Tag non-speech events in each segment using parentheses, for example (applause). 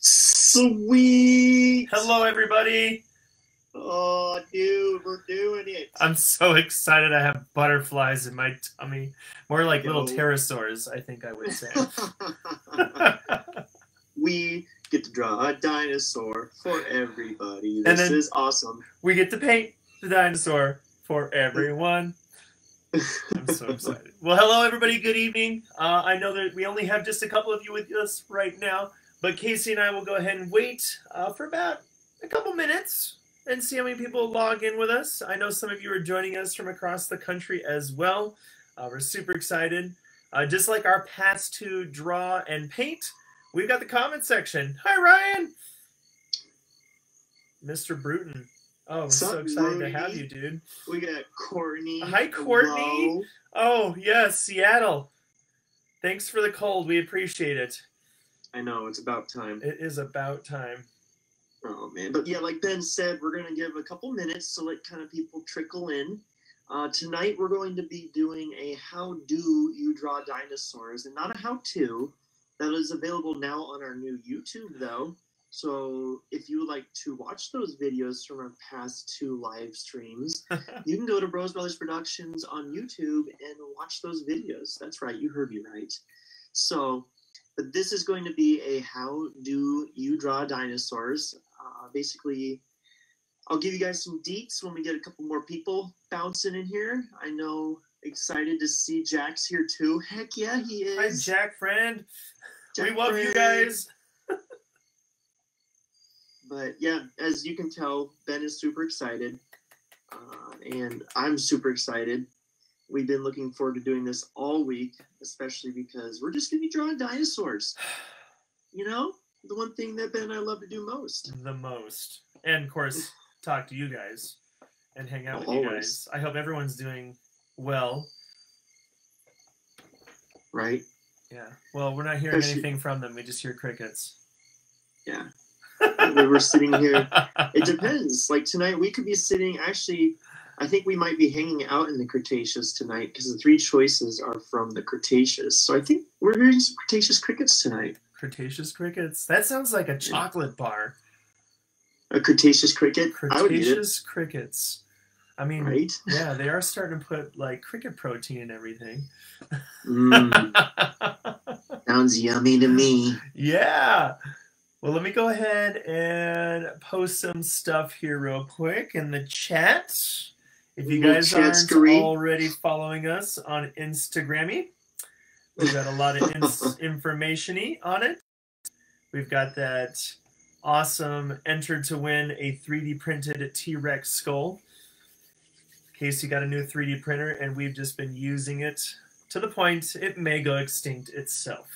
Sweet. Hello, everybody. Oh, dude, we're doing it. I'm so excited. I have butterflies in my tummy. More like little pterosaurs, I think I would say. (laughs) (laughs) we get to draw a dinosaur for everybody. This is awesome. we get to paint the dinosaur for everyone. I'm so excited. (laughs) Well, hello, everybody. Good evening. Uh, I know that we only have just a couple of you with us right now, but Casey and I will go ahead and wait uh, for about a couple minutes and see how many people log in with us. I know some of you are joining us from across the country as well. Uh, we're super excited. Uh, just like our past to draw and paint, we've got the comment section. Hi, Ryan. Mr. Bruton. Oh, I'm so excited to have you, dude. we got Courtney. Hi, Courtney. Hello. Oh, yes, Seattle. Thanks for the cold. We appreciate it. I know it's about time. It is about time. Oh man, but yeah, like Ben said, we're gonna give a couple minutes to let kind of people trickle in. Uh, tonight we're going to be doing a how do you draw dinosaurs, and not a how to. That is available now on our new YouTube though. So if you would like to watch those videos from our past two live streams, (laughs) you can go to Brose Brothers Productions on YouTube and watch those videos. That's right, you heard me right. So, but this is going to be a how do you draw dinosaurs. Uh, basically, I'll give you guys some deets when we get a couple more people bouncing in here. I know, excited to see Jack's here too. Heck yeah, he is. Hi. Jack friend. we Jack love you guys. (laughs) But yeah, as you can tell, Ben is super excited, uh, and I'm super excited. We've been looking forward to doing this all week, especially because we're just gonna be drawing dinosaurs. (sighs) You know, the one thing that Ben and I love to do most. The most. And, of course, (sighs) talk to you guys and hang out with you guys. I hope everyone's doing well. Right? Yeah. Well, we're not hearing Especially- anything from them. We just hear crickets. Yeah. (laughs) we were sitting here. It depends. Like tonight, we could be sitting. Actually, I think we might be hanging out in the Cretaceous tonight because the three choices are from the Cretaceous. So I think we're hearing some Cretaceous crickets tonight. Cretaceous crickets. That sounds like a chocolate bar. A Cretaceous cricket. I would eat it. Cretaceous crickets. I mean, Right? yeah, they are starting to put like cricket protein in everything. Mm, (laughs) sounds yummy to me. yeah. Well, let me go ahead and post some stuff here real quick in the chat. If you guys aren't already following us on Instagrammy, we've got a lot of ins- (laughs) information on it. We've got that awesome entered to win a 3D printed T Rex skull. Casey got a new 3D printer, and we've just been using it to the point it may go extinct itself.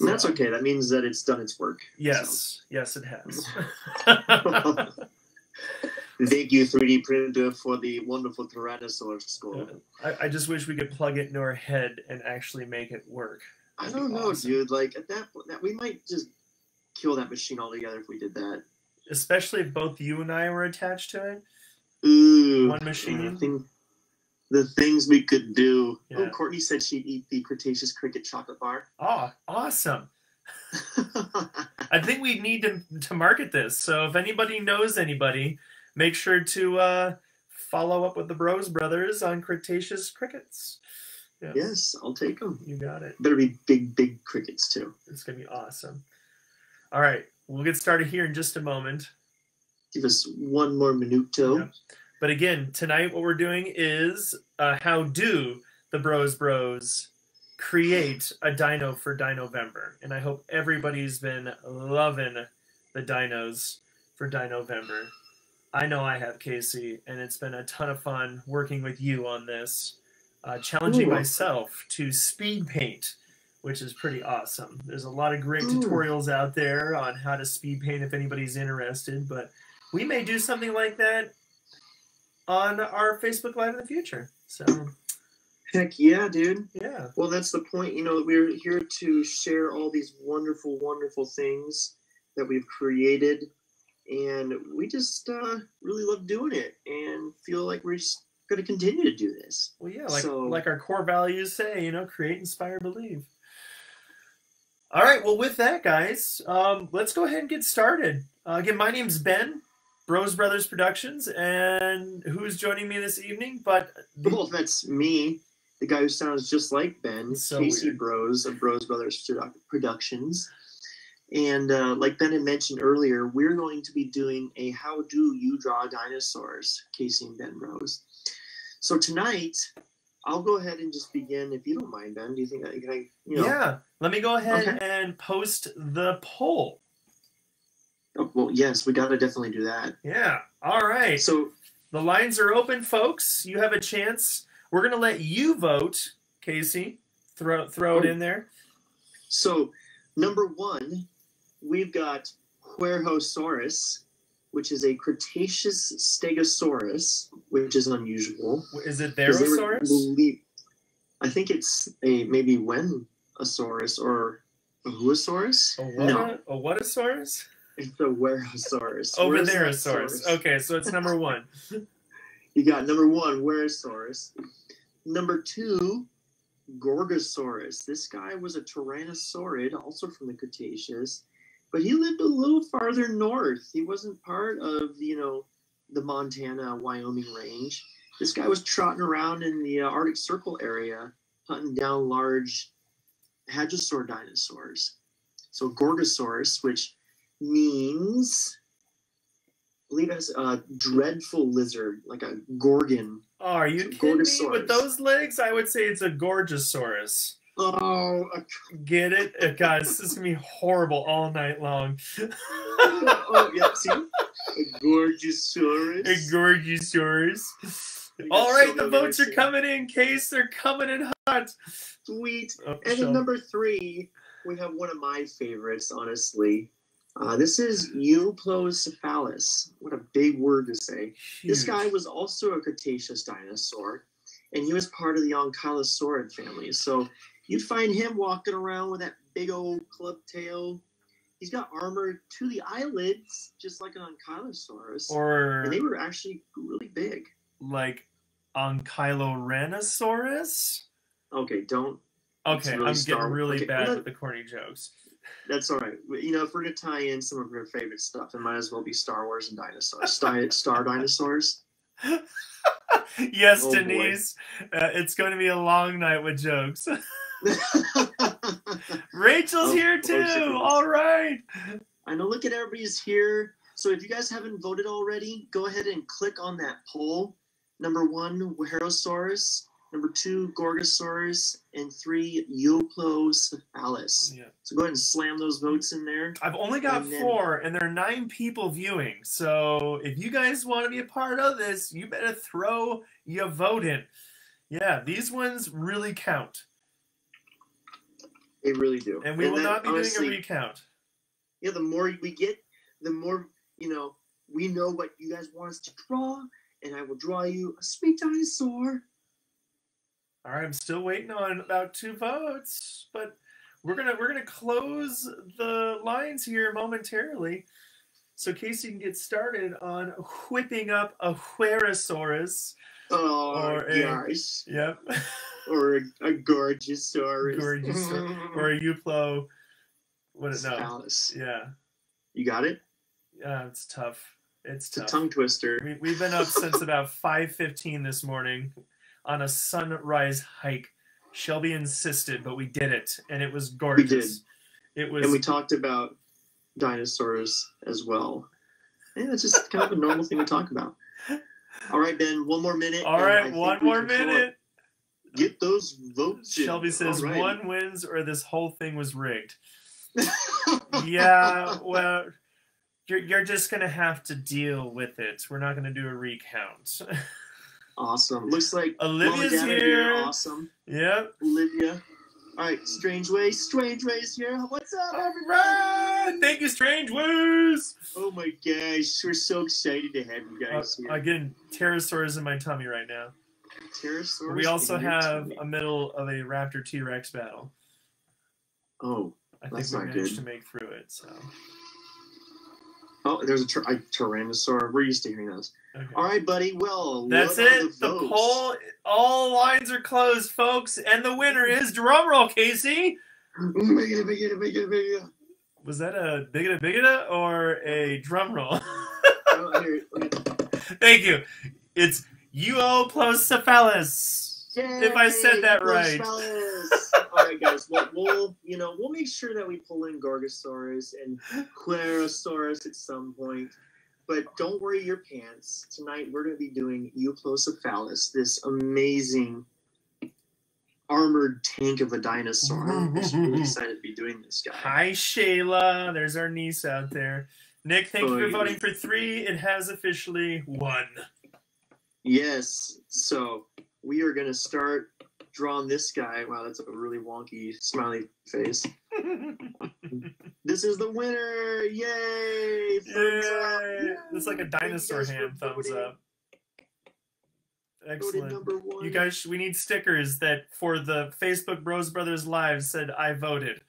And that's okay. That means that it's done its work. Yes, yes, it has. (laughs) (laughs) Thank you, 3D printer, for the wonderful Tyrannosaurus skull. I, I just wish we could plug it into our head and actually make it work. I That'd be don't know, awesome. dude. Like at that point, that we might just kill that machine altogether if we did that. Especially if both you and I were attached to it. Ooh, One machine? The, thing, the things we could do. Oh, Courtney said she'd eat the Cretaceous cricket chocolate bar. Oh, awesome. (laughs) I think we need to, to market this. So if anybody knows anybody, make sure to uh, follow up with the Brose Brothers on Cretaceous Crickets. Yeah, yes, I'll take them. You got it. Better be big, big crickets too. It's going to be awesome. All right. We'll get started here in just a moment. Give us one more minuto. Yeah. But again, tonight what we're doing is uh, how do the Brose Bros create a dino for Dinovember? And I hope everybody's been loving the dinos for Dinovember. I know I have, Casey, and it's been a ton of fun working with you on this, uh, challenging Ooh. myself to speed paint, which is pretty awesome. There's a lot of great Ooh. tutorials out there on how to speed paint if anybody's interested, but we may do something like that on our Facebook Live in the future. So, Heck yeah, dude. yeah. Well, that's the point. You know, we're here to share all these wonderful, wonderful things that we've created, and we just uh, really love doing it, and feel like we're just going to continue to do this. Well, yeah, like So- like our core values say, you know, create, inspire, believe. All right. Well, with that, guys, um, let's go ahead and get started. Uh, again, my name's Ben, Brose Brothers Productions, and who's joining me this evening? But Well, that's me, the guy who sounds just like Ben, So Casey weird. Brose of Brose Brothers Produ- Productions. And uh, like Ben had mentioned earlier, we're going to be doing a How Do You Draw Dinosaurs, Casey and Ben Brose. So tonight, I'll go ahead and just begin, if you don't mind, Ben. Do you think that can I, you know? yeah, let me go ahead Okay. and post the poll. Oh, well, yes, we got to definitely do that. Yeah. All right. So, The lines are open, folks. You have a chance. We're gonna let you vote, Casey. Throw throw it Oh. in there. so number one, we've got Wuerhosaurus, which is a Cretaceous Stegosaurus, which is unusual. Is it Therosaurus? I think it's a maybe Wenosaurus or a Huosaurus. A what? No, A whatasaurus? it's a Werosaurus. That theresaurus. Okay, so it's number one. (laughs) You got number one, Wuerhosaurus. Number two, Gorgosaurus. This guy was a tyrannosaurid, also from the Cretaceous, but he lived a little farther north. He wasn't part of, you know, the Montana, Wyoming range. This guy was trotting around in the uh, Arctic Circle area, hunting down large hadrosaur dinosaurs. So Gorgosaurus, which means, I believe has a dreadful lizard, like a gorgon. Oh, are you a kidding me? With those legs, I would say it's a Gorgosaurus. Oh, Get it? Uh, Guys, this is gonna be horrible all night long. (laughs) oh, yeah, see? A Gorgosaurus. a Gorgosaurus. We All right, so the votes are coming in. Case they're coming in hot. Sweet. Oh, And then number three, we have one of my favorites, honestly. Uh, this is Euplocephalus. What a big word to say. This guy was also a Cretaceous dinosaur, and he was part of the Ankylosaurid family. So you'd find him walking around with that big old club tail. He's got armor to the eyelids, just like an Ankylosaurus. or and they were actually really big. like Ankylorhinosaurus. Okay, don't. Okay, really I'm getting really okay, bad with the corny jokes. That's all right. You know, if we're gonna tie in some of your favorite stuff, it might as well be Star Wars and dinosaurs. Star, (laughs) star dinosaurs. yes, Oh. Denise, uh, it's going to be a long night with jokes. (laughs) (laughs) Rachel's Oh, here oh, too. All right. I know. Look at everybody's here. So if you guys haven't voted already, go ahead and click on that poll. Number one, Wuerhosaurus. Number two, Gorgosaurus, and three, Euplocephalus. Yeah. So go ahead and slam those votes in there. I've only got And then- four, and there are nine people viewing. So if you guys want to be a part of this, you better throw your vote in. Yeah, these ones really count, They really do. and we will then, not be honestly, doing a recount. yeah, the more we get, the more you know. We know what you guys want us to draw, and I will draw you a sweet dinosaur. All right, I'm still waiting on about two votes, but we're gonna we're gonna close the lines here momentarily, so Casey can get started on whipping up a Wuerhosaurus. Oh Or a- gosh, Yep, (laughs) or a, a gorgeousaurus. Gorgeous (laughs) or a Uplo. What is that? Yeah, You got it. yeah, it's tough. It's It's a tough. tongue twister. We, we've been up since about (laughs) five fifteen this morning on a sunrise hike. Shelby insisted, but we did it, and it was gorgeous. We did. It was And we talked about dinosaurs as well. Yeah, it's just kind of a normal thing to talk about. All right, Ben. One more minute. all right. One more minute. Get those votes. in. Shelby says All right. one wins or this whole thing was rigged. (laughs) Yeah, well, you're you're just gonna have to deal with it. We're not gonna do a recount. (laughs) awesome. Looks like Olivia's are here. Awesome. Yep. Olivia. All right, Strange Ways, Strange Way's here. What's up, everybody? right. Thank you, Strange Ways. Oh my gosh, we're so excited to have you Uh, guys here. I'm getting pterosaurs in my tummy right now. Pterosaurus We also have tummy. a middle of a raptor T Rex battle. Oh, I think That's we not managed good. to make through it. So oh, there's a, a Tyrannosaur. We're used to hearing those. Okay. All right, buddy. Well, That's what it. The, votes? poll, all lines are closed, folks, and the winner is drumroll, Casey. Bigida, bigida, bigida, bigida. Was that a bigida bigida or a drum roll? Oh, here, let (laughs) Thank you. It's Euoplocephalus. If I said that right. All right, guys. Well, we'll you know we'll make sure that we pull in Gorgosaurus and Wuerhosaurus at some point. But don't worry your pants. Tonight we're going to be doing Euplocephalus, this amazing armored tank of a dinosaur. I'm just really (laughs) excited to be doing this guy. Hi, Shayla. There's our niece out there. Nick, thank you for Oy. voting for three. It has officially won. Yes. So we are going to start drawing this guy. Wow, that's a really wonky smiley face. (laughs) This is the winner! Yay! Thumbs up. Yay! It's like a Yay. Dinosaur hand thumbs up. Excellent. You guys, we need stickers that for the Facebook Brose Brothers Live said I voted.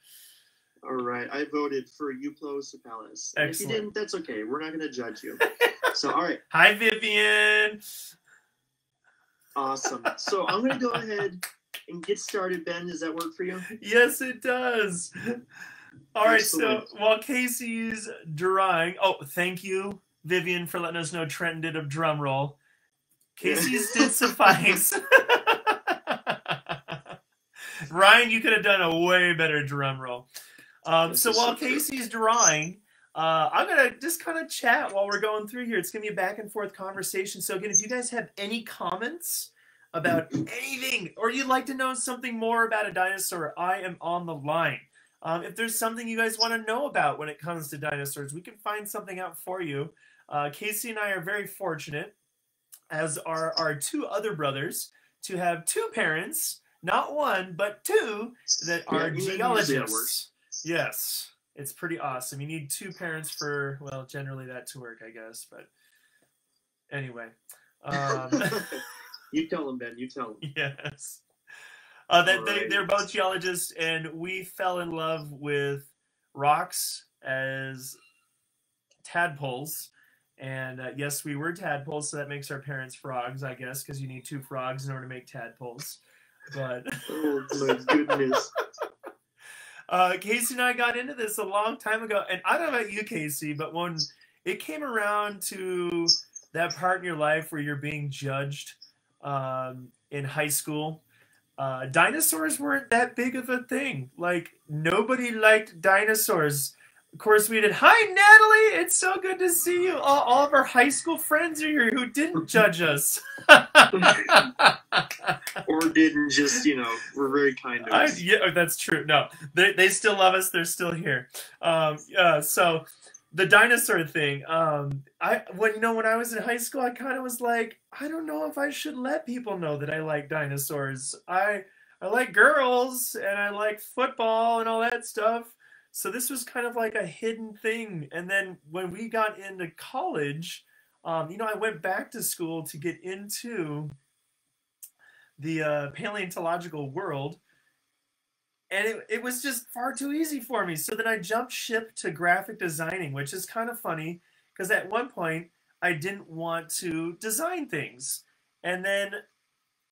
All right, I voted for Euplocephalus. And If you didn't, that's okay. We're not going to judge you. (laughs) so, all right, Hi, Vivian. awesome. So I'm going to go ahead and get started. Ben, does that work for you? Yes, it does. All right, so Excellent. while Casey's drawing, oh, thank you, Vivian, for letting us know Trenton did a drum roll. Casey's (laughs) did suffice. Ryan, you could have done a way better drum roll. Um, so while. Casey's drawing, uh, I'm gonna just kind of chat while we're going through here. It's gonna be a back and forth conversation. So again, if you guys have any comments about anything, or you'd like to know something more about a dinosaur, I am on the line. Um, if there's something you guys want to know about when it comes to dinosaurs, we can find something out for you. Uh, Casey and I are very fortunate, as are our two other brothers, to have two parents, not one, but two, that are you know, usually that geologists. Yes, it's pretty awesome. You need two parents for, well, generally that to work, I guess. But anyway, um, (laughs) (laughs) you tell them, Ben. You tell them. yes. Uh, that they, Alright. they're both geologists, and we fell in love with rocks as tadpoles. And uh, yes, we were tadpoles, so that makes our parents frogs, I guess, because you need two frogs in order to make tadpoles. But Oh my goodness. (laughs) uh, Casey and I got into this a long time ago, and I don't know about you, Casey, but when it came around to that part in your life where you're being judged um, in high school, uh, dinosaurs weren't that big of a thing. Like nobody liked dinosaurs. Of course, we did. Hi, Natalie. It's so good to see you. All, all of our high school friends are here who didn't judge us. (laughs) or didn't just, you know, we're very kind to I, yeah, that's true. No, they, they still love us. They're still here. Um, uh, so the dinosaur thing. Um, I when you know when I was in high school, I kind of was like, I don't know if I should let people know that I like dinosaurs. I I like girls and I like football and all that stuff. So this was kind of like a hidden thing. And then when we got into college, um, you know, I went back to school to get into the uh, paleontological world and it, it was just far too easy for me. So then i jumped ship to graphic designing which is kind of funny because at one point i didn't want to design things. And then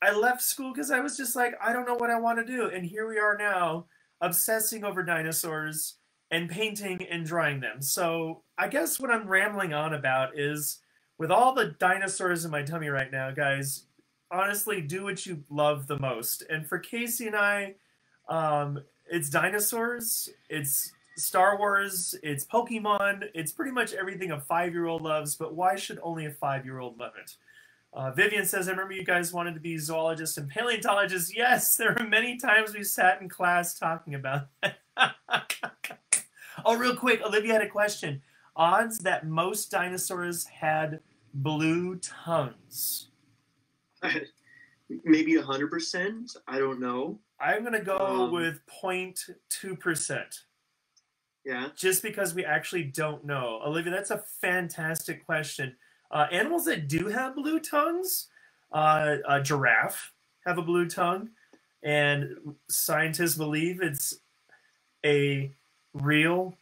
i left school because i was just like i don't know what i want to do. And here we are now obsessing over dinosaurs and painting and drawing them. So i guess what i'm rambling on about is with all the dinosaurs in my tummy right now guys honestly do what you love the most. And for Casey and I, um, it's dinosaurs, it's Star Wars, it's Pokemon, it's pretty much everything a five year old loves, but why should only a five year old love it? Uh, Vivian says, I remember you guys wanted to be zoologists and paleontologists. Yes, there were many times we sat in class talking about that. (laughs) oh, real quick, Olivia had a question. Odds that most dinosaurs had blue tongues. (laughs) Maybe a hundred percent. I don't know. I'm gonna go Um, with 0.2 percent, Yeah. just because we actually don't know. Olivia, that's a fantastic question. Uh, animals that do have blue tongues, uh, a giraffe have a blue tongue, and scientists believe it's a real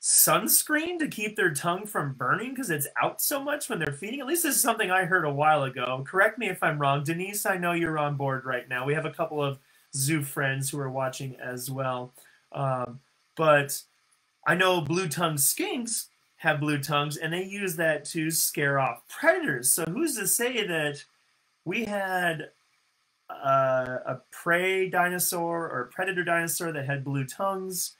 sunscreen to keep their tongue from burning because it's out so much when they're feeding. At least this is something I heard a while ago. Correct me if I'm wrong. Denise, I know you're on board right now. We have a couple of zoo friends who are watching as well. Um, but I know blue tongue skinks have blue tongues, and they use that to scare off predators. So who's to say that we had uh, a prey dinosaur or predator dinosaur that had blue tongues,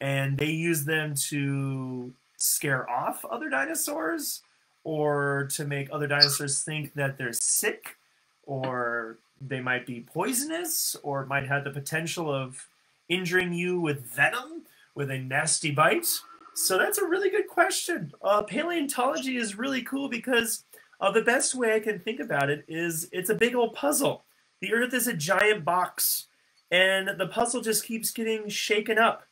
and they use them to scare off other dinosaurs or to make other dinosaurs think that they're sick or they might be poisonous or might have the potential of injuring you with venom with a nasty bite? So that's a really good question. Uh, paleontology is really cool because uh, the best way i can think about it is it's a big old puzzle. The earth is a giant box and the puzzle just keeps getting shaken up.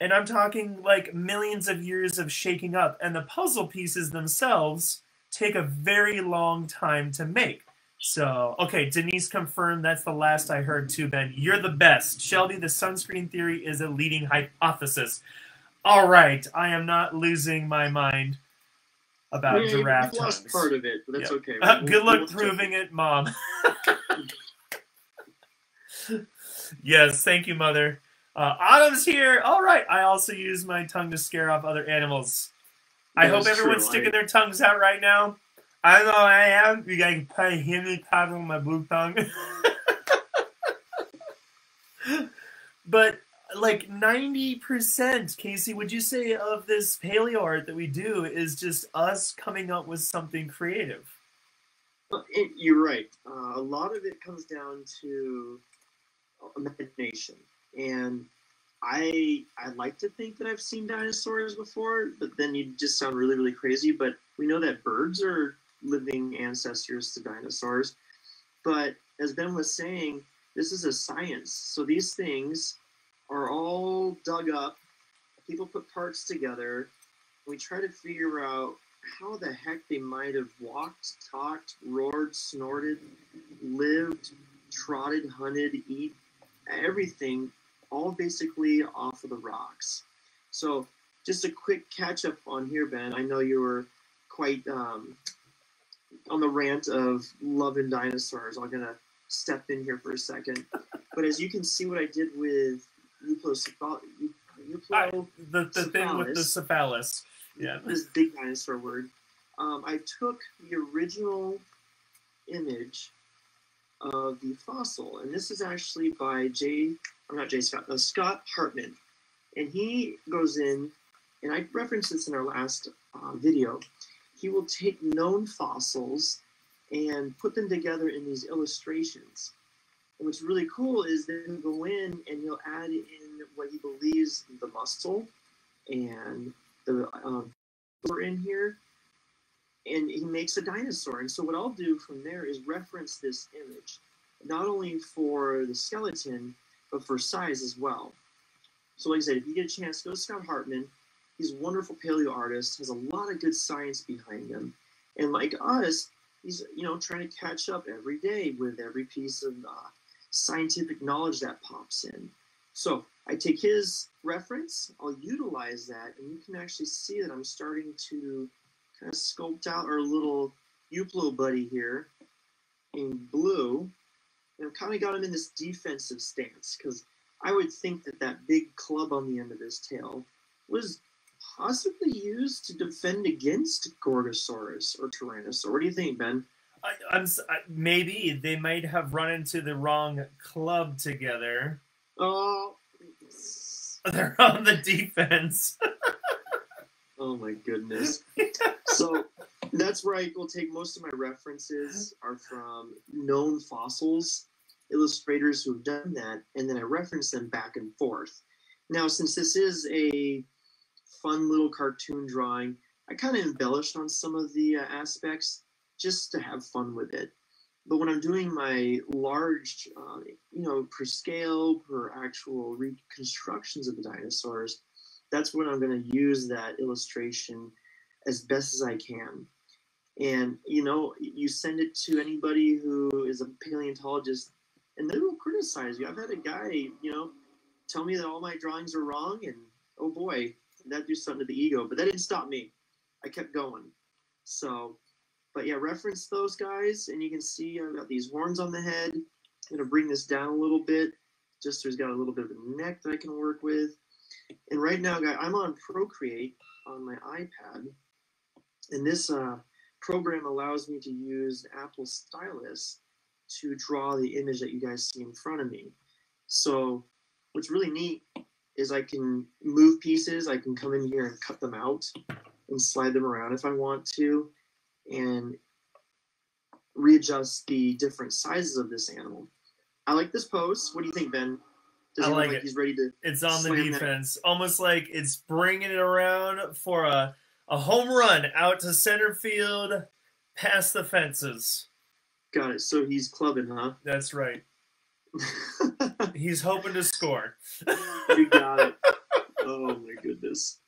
And I'm talking like millions of years of shaking up, and the puzzle pieces themselves take a very long time to make. So, okay, Denise confirmed that's the last I heard too, Ben. You're the best. Shelby, the sunscreen theory is a leading hypothesis. All right, I am not losing my mind about we, giraffe. We lost part of it, but that's okay. Uh, (laughs) good luck we'll proving it, Mom. (laughs) yes, thank you, Mother. Uh, Autumn's here. All right. I also use my tongue to scare off other animals. I hope everyone's true. sticking I... their tongues out right now. I know I am. You guys can probably hear me talking my blue tongue. (laughs) but like 90%, Casey, would you say of this paleo art that we do is just us coming up with something creative? You're right. Uh, a lot of it comes down to imagination. And I I like to think that I've seen dinosaurs before, but then you just sound really really crazy. But we know that birds are living ancestors to dinosaurs. But as Ben was saying, this is a science. So these things are all dug up. People put parts together. We try to figure out how the heck they might have walked, talked, roared, snorted, lived, trotted, hunted, eat, everything all basically off of the rocks. So just a quick catch up on here, Ben. I know you were quite um, on the rant of loving dinosaurs. I'm gonna step in here for a second. But as you can see, what I did with the the thing with the cephalus, yeah, this big dinosaur word. Um, I took the original image of the fossil, and this is actually by J I'm not Jay Scott, uh, Scott Hartman. And he goes in, and I referenced this in our last uh, video. He will take known fossils and put them together in these illustrations. And what's really cool is then he'll go in and he'll add in what he believes the muscle and the um, are in here, and he makes a dinosaur. And so what I'll do from there is reference this image, not only for the skeleton, but for size as well. So, like I said, if you get a chance, go to Scott Hartman. He's a wonderful paleo artist, has a lot of good science behind him. And like us, he's you know trying to catch up every day with every piece of uh, scientific knowledge that pops in. So I take his reference, I'll utilize that, and you can actually see that I'm starting to kind of sculpt out our little Euplo buddy here in blue and kind of got him in this defensive stance because I would think that that big club on the end of his tail was possibly used to defend against Gorgosaurus or Tyrannosaurus. What do you think, Ben? I, am maybe they might have run into the wrong club together. Oh, (laughs) they're on the defense. (laughs) oh my goodness! so that's where I will take most of my references are from known fossils illustrators who've done that, and then I reference them back and forth. Now, since this is a fun little cartoon drawing, I kind of embellished on some of the uh, aspects just to have fun with it. But when I'm doing my large, uh, you know, per scale, per actual reconstructions of the dinosaurs, that's when I'm going to use that illustration as best as I can. And, you know, you send it to anybody who is a paleontologist and they will criticize you. I've had a guy, you know, tell me that all my drawings are wrong, and oh boy, that do something to the ego. But that didn't stop me. I kept going. So, but yeah, reference those guys, and you can see I've got these horns on the head. I'm gonna bring this down a little bit. just he's got a little bit of a neck that I can work with. And right now, guys, I'm on Procreate on my iPad, and this uh, program allows me to use Apple Stylus to draw the image that you guys see in front of me. So what's really neat is I can move pieces. I can come in here and cut them out and slide them around if I want to, and readjust the different sizes of this animal. I like this pose. What do you think, Ben? Does I like, like he's ready to? It's on the defense, that? almost like it's bringing it around for a a home run out to center field, past the fences. Got it. So he's clubbing, huh? That's right. (laughs) he's hoping to score. you got it. (laughs) Oh my goodness.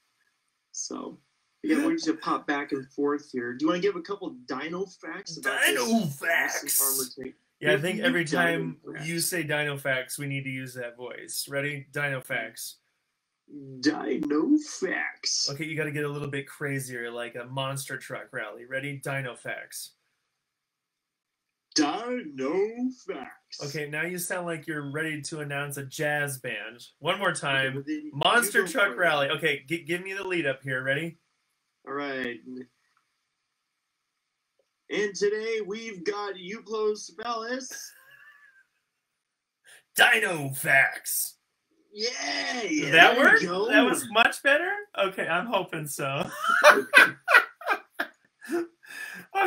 So yeah, we're just gonna pop back and forth here. Do you want to give a couple dino facts? About dino this? facts. Yeah, I think every time you say dino facts, we need to use that voice. Ready? Dino facts. Dino facts. Okay, you got to get a little bit crazier, like a monster truck rally. Ready? Dino facts. Dino facts. Okay, now you sound like you're ready to announce a jazz band. One more time. Okay, monster truck rally. Okay, g- give me the lead up here. Ready? All right. And today we've got Euplocephalus. (laughs) Dino facts. Yeah, yeah. That worked. That was much better. Okay, I'm hoping so. (laughs) (laughs)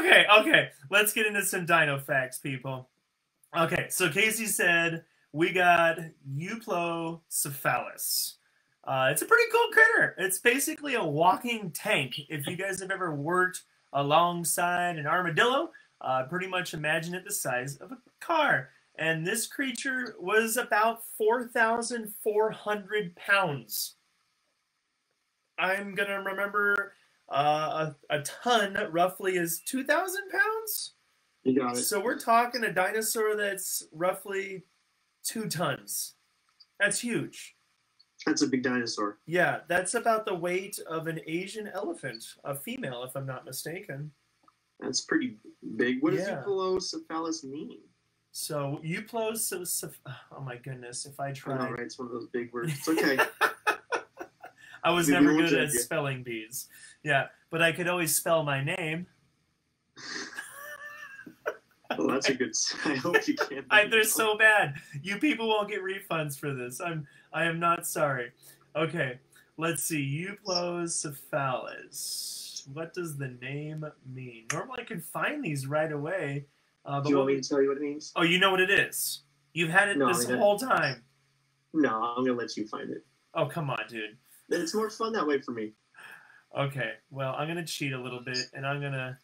okay, okay. Let's get into some dino facts, people. Okay, so Casey said we got Euplocephalus. Uh, it's a pretty cool critter. It's basically a walking tank. If you guys have ever worked alongside an armadillo, uh, pretty much imagine it the size of a car. And this creature was about 4,400 pounds. I'm going to remember uh, a, a ton roughly is 2,000 pounds. You got it. So we're talking a dinosaur that's roughly two tons. That's huge. That's a big dinosaur. Yeah, that's about the weight of an Asian elephant, a female, if I'm not mistaken. That's pretty big. What does yeah. Mean? So Euplocephalus. Oh my goodness! If I try, oh, right, it's one of those big words. It's (laughs) okay. I was never good at spelling bees. Yeah, but I could always spell my name. (laughs) well, that's a good. I hope you can't. (laughs) I, they're so bad. You people won't get refunds for this. I'm. I am not sorry. Okay, let's see. Euplocephalus. What does the name mean? Normally, I can find these right away. Uh, Do you want me to tell you what it means? Oh, you know what it is. You've had it no, this whole time. No, I'm gonna let you find it. Oh, come on, dude. It's more fun that way for me. Okay, well, I'm gonna cheat a little bit, and I'm gonna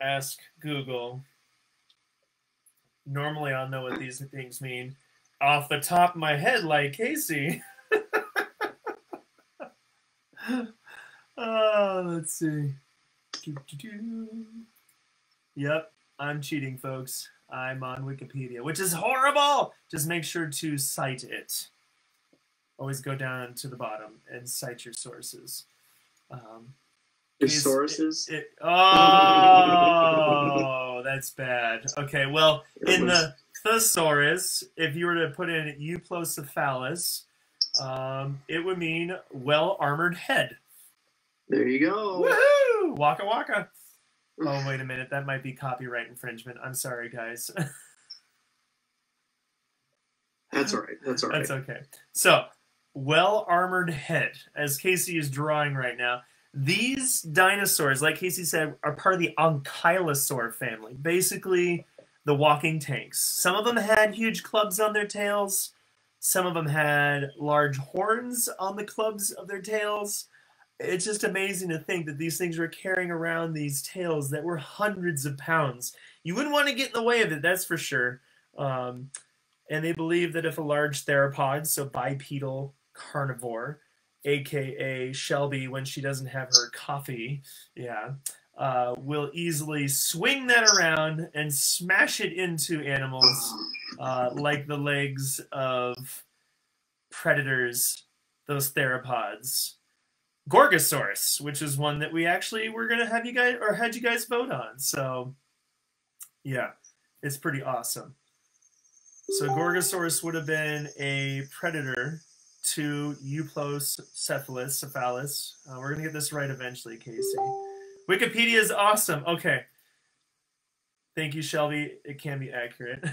ask Google. Normally, I'll know what these things mean off the top of my head, like Casey. oh, (laughs) let's see. Yep, I'm cheating, folks. I'm on Wikipedia, which is horrible. Just make sure to cite it. Always go down to the bottom and cite your sources. Um, your sources? It, it, oh, (laughs) that's bad. Okay, well, in the thesaurus, if you were to put in euplocephalus, um, it would mean well armored head. There you go. Woohoo! Waka waka. Oh, wait a minute. That might be copyright infringement. I'm sorry, guys. (laughs) That's all right. That's all right. That's okay. So, well armored head, as Casey is drawing right now. These dinosaurs, like Casey said, are part of the Ankylosaur family. Basically, the walking tanks. Some of them had huge clubs on their tails. Some of them had large horns on the clubs of their tails. It's just amazing to think that these things were carrying around these tails that were hundreds of pounds. You wouldn't want to get in the way of it, that's for sure. Um, and they believe that if a large theropod, so bipedal carnivore, aka Shelby when she doesn't have her coffee, yeah, uh, will easily swing that around and smash it into animals uh, like the legs of predators, those theropods. Gorgosaurus, which is one that we actually were gonna have you guys or had you guys vote on. So, yeah, it's pretty awesome. So Gorgosaurus would have been a predator to Euplocephalus, cephalus. Uh, we're gonna get this right eventually, Casey. Wikipedia is awesome. Okay. Thank you, Shelby. It can be accurate.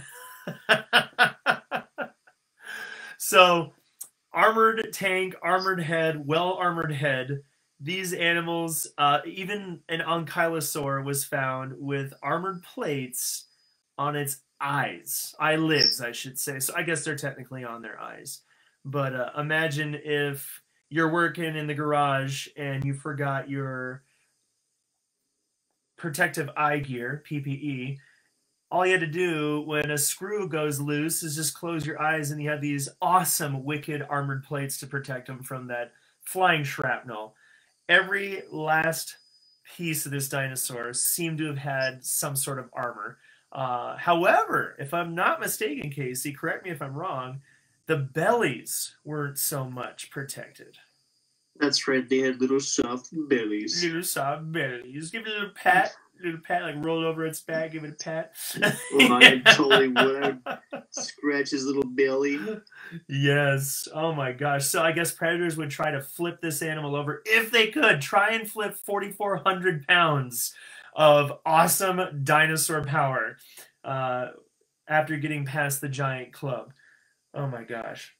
(laughs) so, armored tank, armored head, well armored head. These animals, uh, even an ankylosaur was found with armored plates on its eyes, eyelids, I should say. So I guess they're technically on their eyes. But uh, imagine if you're working in the garage and you forgot your protective eye gear, PPE. All you had to do when a screw goes loose is just close your eyes, and you have these awesome, wicked armored plates to protect them from that flying shrapnel. Every last piece of this dinosaur seemed to have had some sort of armor. Uh, however, if I'm not mistaken, Casey, correct me if I'm wrong, the bellies weren't so much protected. That's right. They had little soft bellies. Little soft bellies. Give it a little pat. Little pat, like roll over its back, give it a pat. oh, I (laughs) totally would. I'd scratch his little belly. Yes. Oh my gosh. So I guess predators would try to flip this animal over if they could. Try and flip 4,400 pounds of awesome dinosaur power uh, after getting past the giant club. Oh my gosh.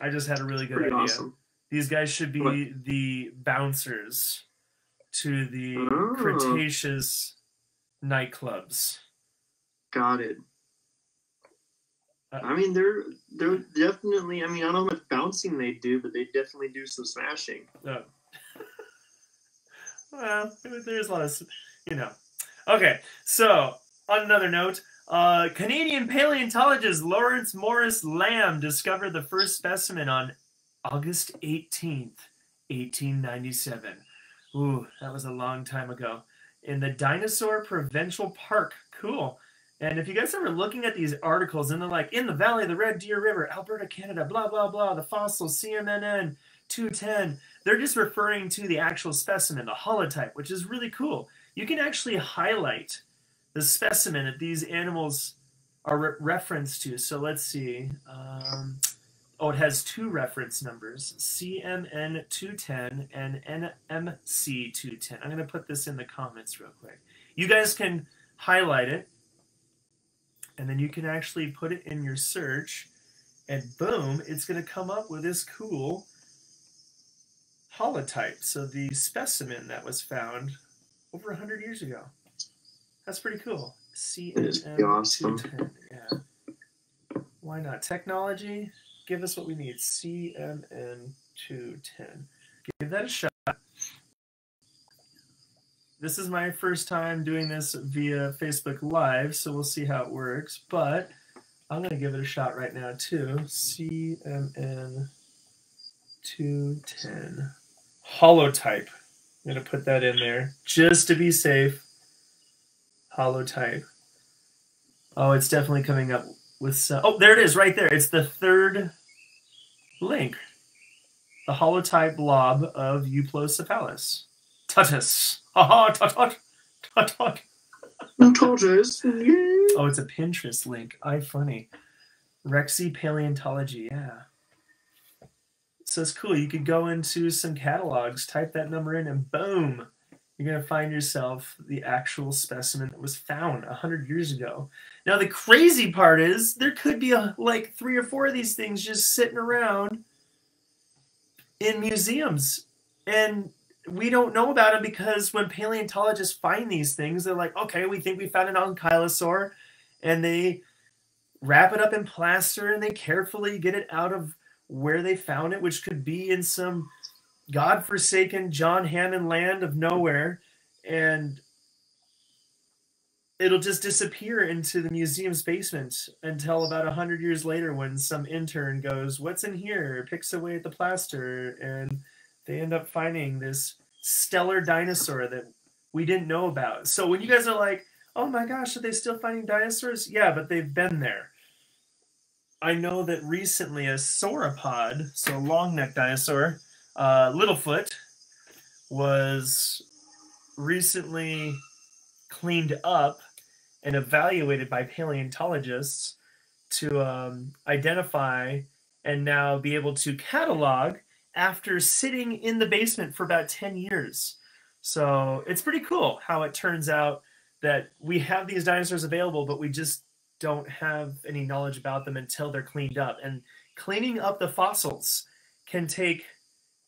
I just had a really good Pretty idea. awesome. These guys should be What? the bouncers to the Oh. Cretaceous nightclubs. Got it. Uh, I mean, they're they're definitely. I mean, I don't know how much bouncing they do, but they definitely do some smashing. Oh. (laughs) well, there's a lot of, you know. Okay, so on another note, uh, Canadian paleontologist Lawrence Morris Lambe discovered the first specimen on August 18th, 1897. Ooh, that was a long time ago. In the Dinosaur Provincial Park. Cool. And if you guys ever looking at these articles and they're like, in the valley of the Red Deer River, Alberta, Canada, blah, blah, blah, the fossil CMNN 210, they're just referring to the actual specimen, the holotype, which is really cool. You can actually highlight the specimen that these animals are re- referenced to. So let's see. Um, oh, it has two reference numbers CMN 210 and NMC 210. I'm going to put this in the comments real quick. You guys can highlight it, and then you can actually put it in your search, and boom, it's going to come up with this cool holotype. So the specimen that was found over 100 years ago. That's pretty cool. pretty awesome. CMN210. Yeah. Why not? Technology, give us what we need. CMN210. Give that a shot. This is my first time doing this via Facebook Live, so we'll see how it works. But I'm going to give it a shot right now, too. CMN210. Holotype. I'm going to put that in there just to be safe. Holotype. Oh, it's definitely coming up with some. Oh, there it is right there. It's the third link. The holotype blob of Euplocephalus. Tutus. Ha tut tut. Tut tut. Tortoise. Yeah. Oh, it's a Pinterest link. I funny. Rexy Paleontology, yeah. So it's cool. You could go into some catalogs, type that number in, and boom, you're gonna find yourself the actual specimen that was found a hundred years ago. Now the crazy part is there could be a, like three or four of these things just sitting around in museums, and we don't know about them because when paleontologists find these things, they're like, okay, we think we found an ankylosaur, and they wrap it up in plaster and they carefully get it out of where they found it, which could be in some godforsaken John Hammond land of nowhere, and it'll just disappear into the museum's basement until about a hundred years later when some intern goes, What's in here? picks away at the plaster, and they end up finding this stellar dinosaur that we didn't know about. So when you guys are like, Oh my gosh, are they still finding dinosaurs? Yeah, but they've been there. I know that recently a sauropod, so a long-necked dinosaur, uh, Littlefoot, was recently cleaned up and evaluated by paleontologists. to um, identify and now be able to catalog after sitting in the basement for about 10 years. So it's pretty cool how it turns out that we have these dinosaurs available, but we just don't have any knowledge about them until they're cleaned up. And cleaning up the fossils can take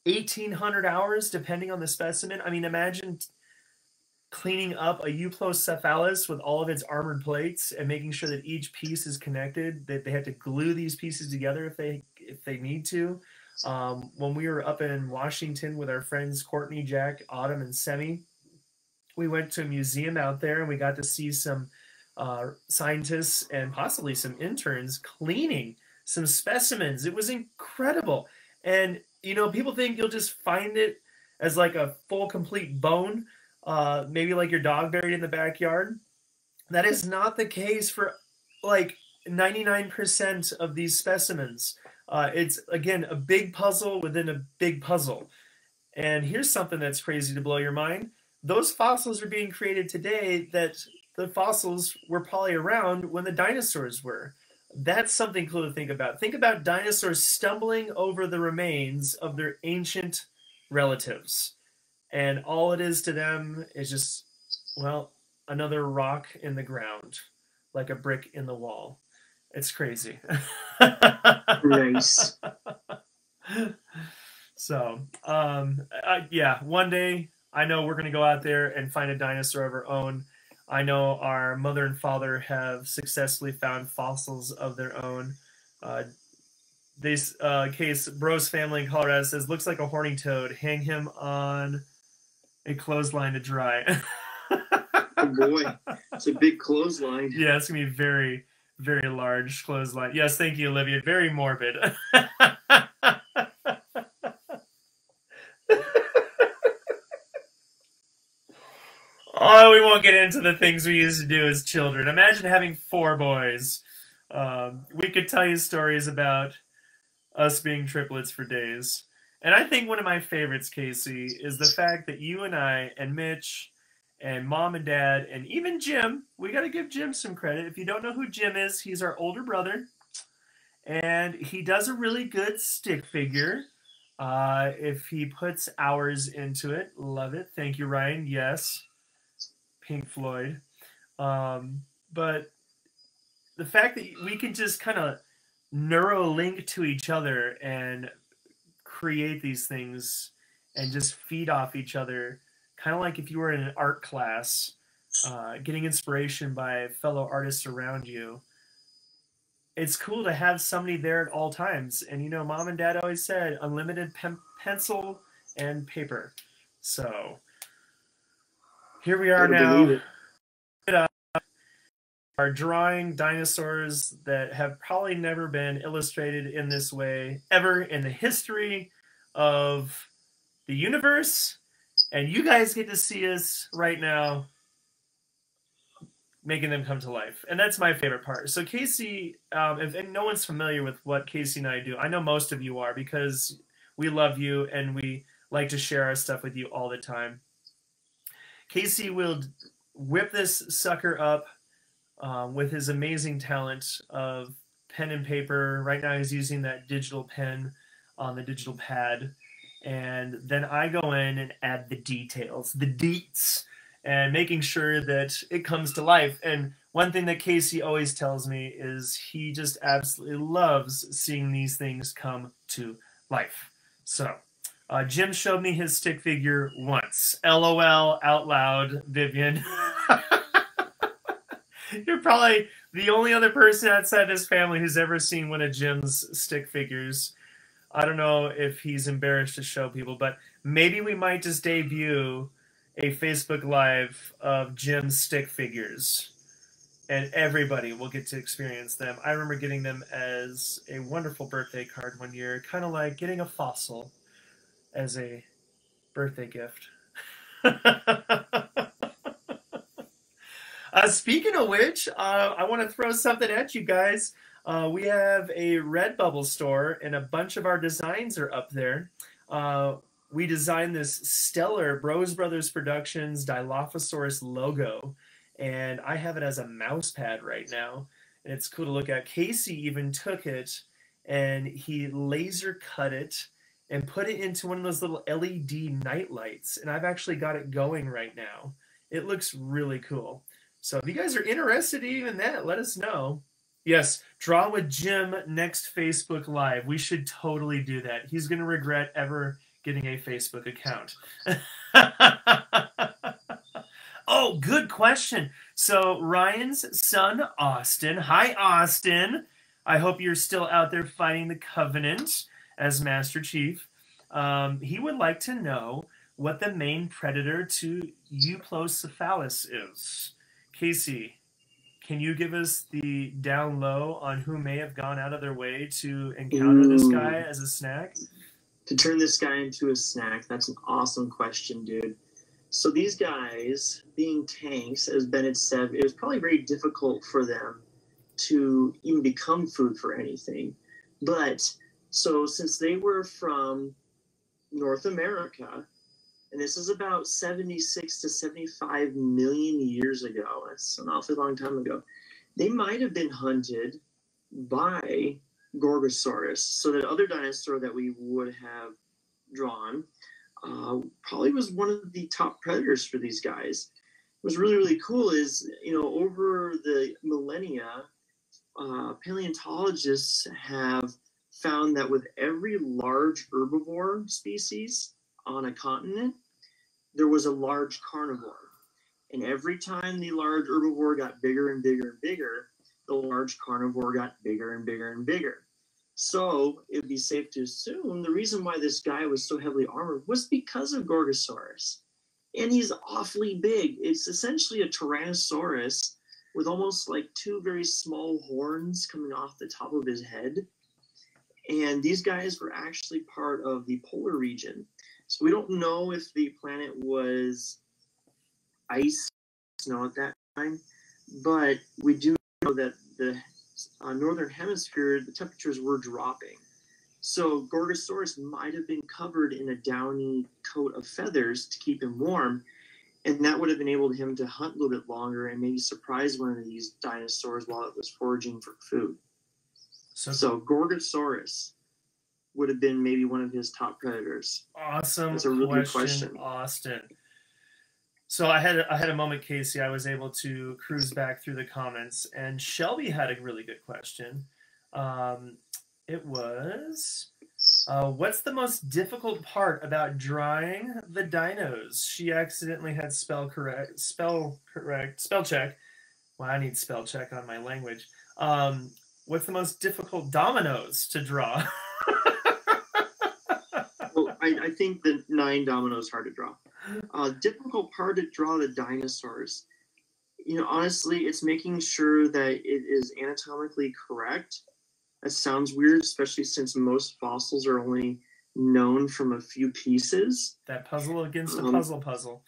1800 hours depending on the specimen. I mean, imagine cleaning up a Euoplocephalus with all of its armored plates and making sure that each piece is connected. That they have to glue these pieces together if they if they need to. Um, when we were up in Washington with our friends Courtney, Jack, Autumn, and Semi, we went to a museum out there and we got to see some uh, scientists and possibly some interns cleaning some specimens. It was incredible. And, you know, people think you'll just find it as like a full, complete bone, uh, maybe like your dog buried in the backyard. That is not the case for like 99% of these specimens. Uh, it's again a big puzzle within a big puzzle. And here's something that's crazy to blow your mind. Those fossils are being created today that the fossils were probably around when the dinosaurs were. That's something cool to think about. Think about dinosaurs stumbling over the remains of their ancient relatives. And all it is to them is just, well, another rock in the ground, like a brick in the wall. It's crazy. Nice. (laughs) so, um, I, yeah, one day I know we're going to go out there and find a dinosaur of our own. I know our mother and father have successfully found fossils of their own. Uh, this uh, case, Brose family in Colorado says, looks like a horny toad. Hang him on a clothesline to dry. (laughs) oh boy, it's a big clothesline. yeah, it's going to be very, very large clothesline. Yes, thank you, Olivia. Very morbid. (laughs) oh, we won't get into the things we used to do as children. Imagine having four boys. Um, we could tell you stories about us being triplets for days. And I think one of my favorites, Casey, is the fact that you and I and Mitch and mom and dad and even Jim, we got to give Jim some credit. If you don't know who Jim is, he's our older brother. And he does a really good stick figure. Uh, if he puts hours into it, love it. Thank you, Ryan. Yes, Pink Floyd. Um, but the fact that we can just kind of neuro link to each other and create these things and just feed off each other, kind of like if you were in an art class, uh, getting inspiration by fellow artists around you. It's cool to have somebody there at all times. And you know, mom and dad always said unlimited pen- pencil and paper. So here we are now. believe. Are drawing dinosaurs that have probably never been illustrated in this way ever in the history of the universe. And you guys get to see us right now making them come to life. And that's my favorite part. So, Casey, um, if and no one's familiar with what Casey and I do, I know most of you are because we love you and we like to share our stuff with you all the time. Casey will whip this sucker up um, with his amazing talent of pen and paper. Right now, he's using that digital pen on the digital pad. And then I go in and add the details, the deets, and making sure that it comes to life. And one thing that Casey always tells me is he just absolutely loves seeing these things come to life. So, uh, Jim showed me his stick figure once. LOL out loud, Vivian. (laughs) You're probably the only other person outside this family who's ever seen one of Jim's stick figures. I don't know if he's embarrassed to show people, but maybe we might just debut a Facebook Live of Jim's stick figures. And everybody will get to experience them. I remember getting them as a wonderful birthday card one year, kind of like getting a fossil as a birthday gift. (laughs) uh, speaking of which, uh, I want to throw something at you guys. Uh, we have a Redbubble store, and a bunch of our designs are up there. Uh, we designed this stellar Brose Brothers Productions Dilophosaurus logo, and I have it as a mouse pad right now. And it's cool to look at. Casey even took it and he laser cut it and put it into one of those little LED night lights. And I've actually got it going right now. It looks really cool. So if you guys are interested in even that, let us know. Yes, draw with Jim next Facebook Live. We should totally do that. He's going to regret ever getting a Facebook account. (laughs) oh, good question. So, Ryan's son, Austin. Hi, Austin. I hope you're still out there fighting the Covenant as Master Chief. Um, he would like to know what the main predator to Euoplocephalus is. Casey, can you give us the down low on who may have gone out of their way to encounter Ooh. this guy as a snack? To turn this guy into a snack, that's an awesome question, dude. So these guys, being tanks, as Bennett said, it was probably very difficult for them to even become food for anything. But so since they were from North America, and this is about 76 to 75 million years ago, that's an awfully long time ago, they might have been hunted by Gorgosaurus. So that other dinosaur that we would have drawn uh, probably was one of the top predators for these guys. What's really, really cool is, you know, over the millennia, uh, paleontologists have found that with every large herbivore species on a continent, there was a large carnivore. And every time the large herbivore got bigger and bigger and bigger, the large carnivore got bigger and bigger and bigger. So it would be safe to assume the reason why this guy was so heavily armored was because of Gorgosaurus. And he's awfully big. It's essentially a Tyrannosaurus with almost like two very small horns coming off the top of his head. And these guys were actually part of the polar region. So we don't know if the planet was ice snow at that time, but we do know that the uh, northern hemisphere, the temperatures were dropping. So Gorgosaurus might have been covered in a downy coat of feathers to keep him warm and that would have enabled him to hunt a little bit longer and maybe surprise one of these dinosaurs while it was foraging for food. So, so Gorgosaurus would have been maybe one of his top predators. Awesome. That's a really question, good question, Austin. So I had I had a moment, Casey. I was able to cruise back through the comments, and Shelby had a really good question. Um, it was uh, what's the most difficult part about drawing the dinos? She accidentally had spell correct, spell correct, spell check. Well, I need spell check on my language. Um, what's the most difficult dominoes to draw? (laughs) well, I, I, think the nine dominoes hard to draw. Uh, difficult part to draw the dinosaurs. You know, honestly, it's making sure that it is anatomically correct that sounds weird, especially since most fossils are only known from a few pieces. That puzzle against a um, puzzle puzzle.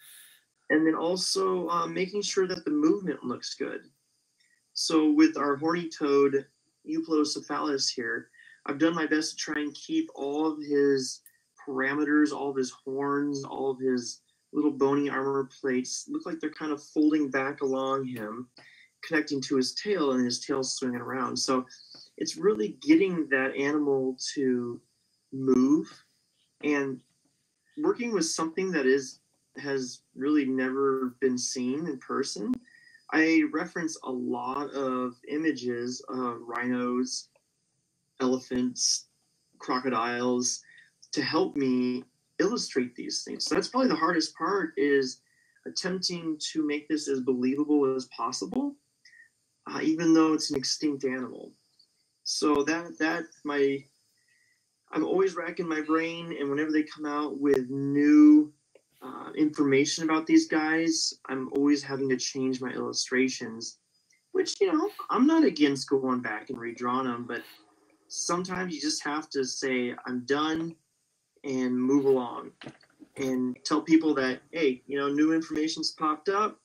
And then also uh, making sure that the movement looks good. So with our horny toad, Euoplocephalus here, I've done my best to try and keep all of his parameters, all of his horns, all of his little bony armor plates look like they're kind of folding back along him, connecting to his tail, and his tail swinging around. So it's really getting that animal to move and working with something that is has really never been seen in person. I reference a lot of images of rhinos, elephants, crocodiles to help me illustrate these things. So that's probably the hardest part is attempting to make this as believable as possible, uh, even though it's an extinct animal so that that my i'm always racking my brain and whenever they come out with new uh, information about these guys i'm always having to change my illustrations which you know i'm not against going back and redrawing them but sometimes you just have to say i'm done and move along and tell people that hey you know new information's popped up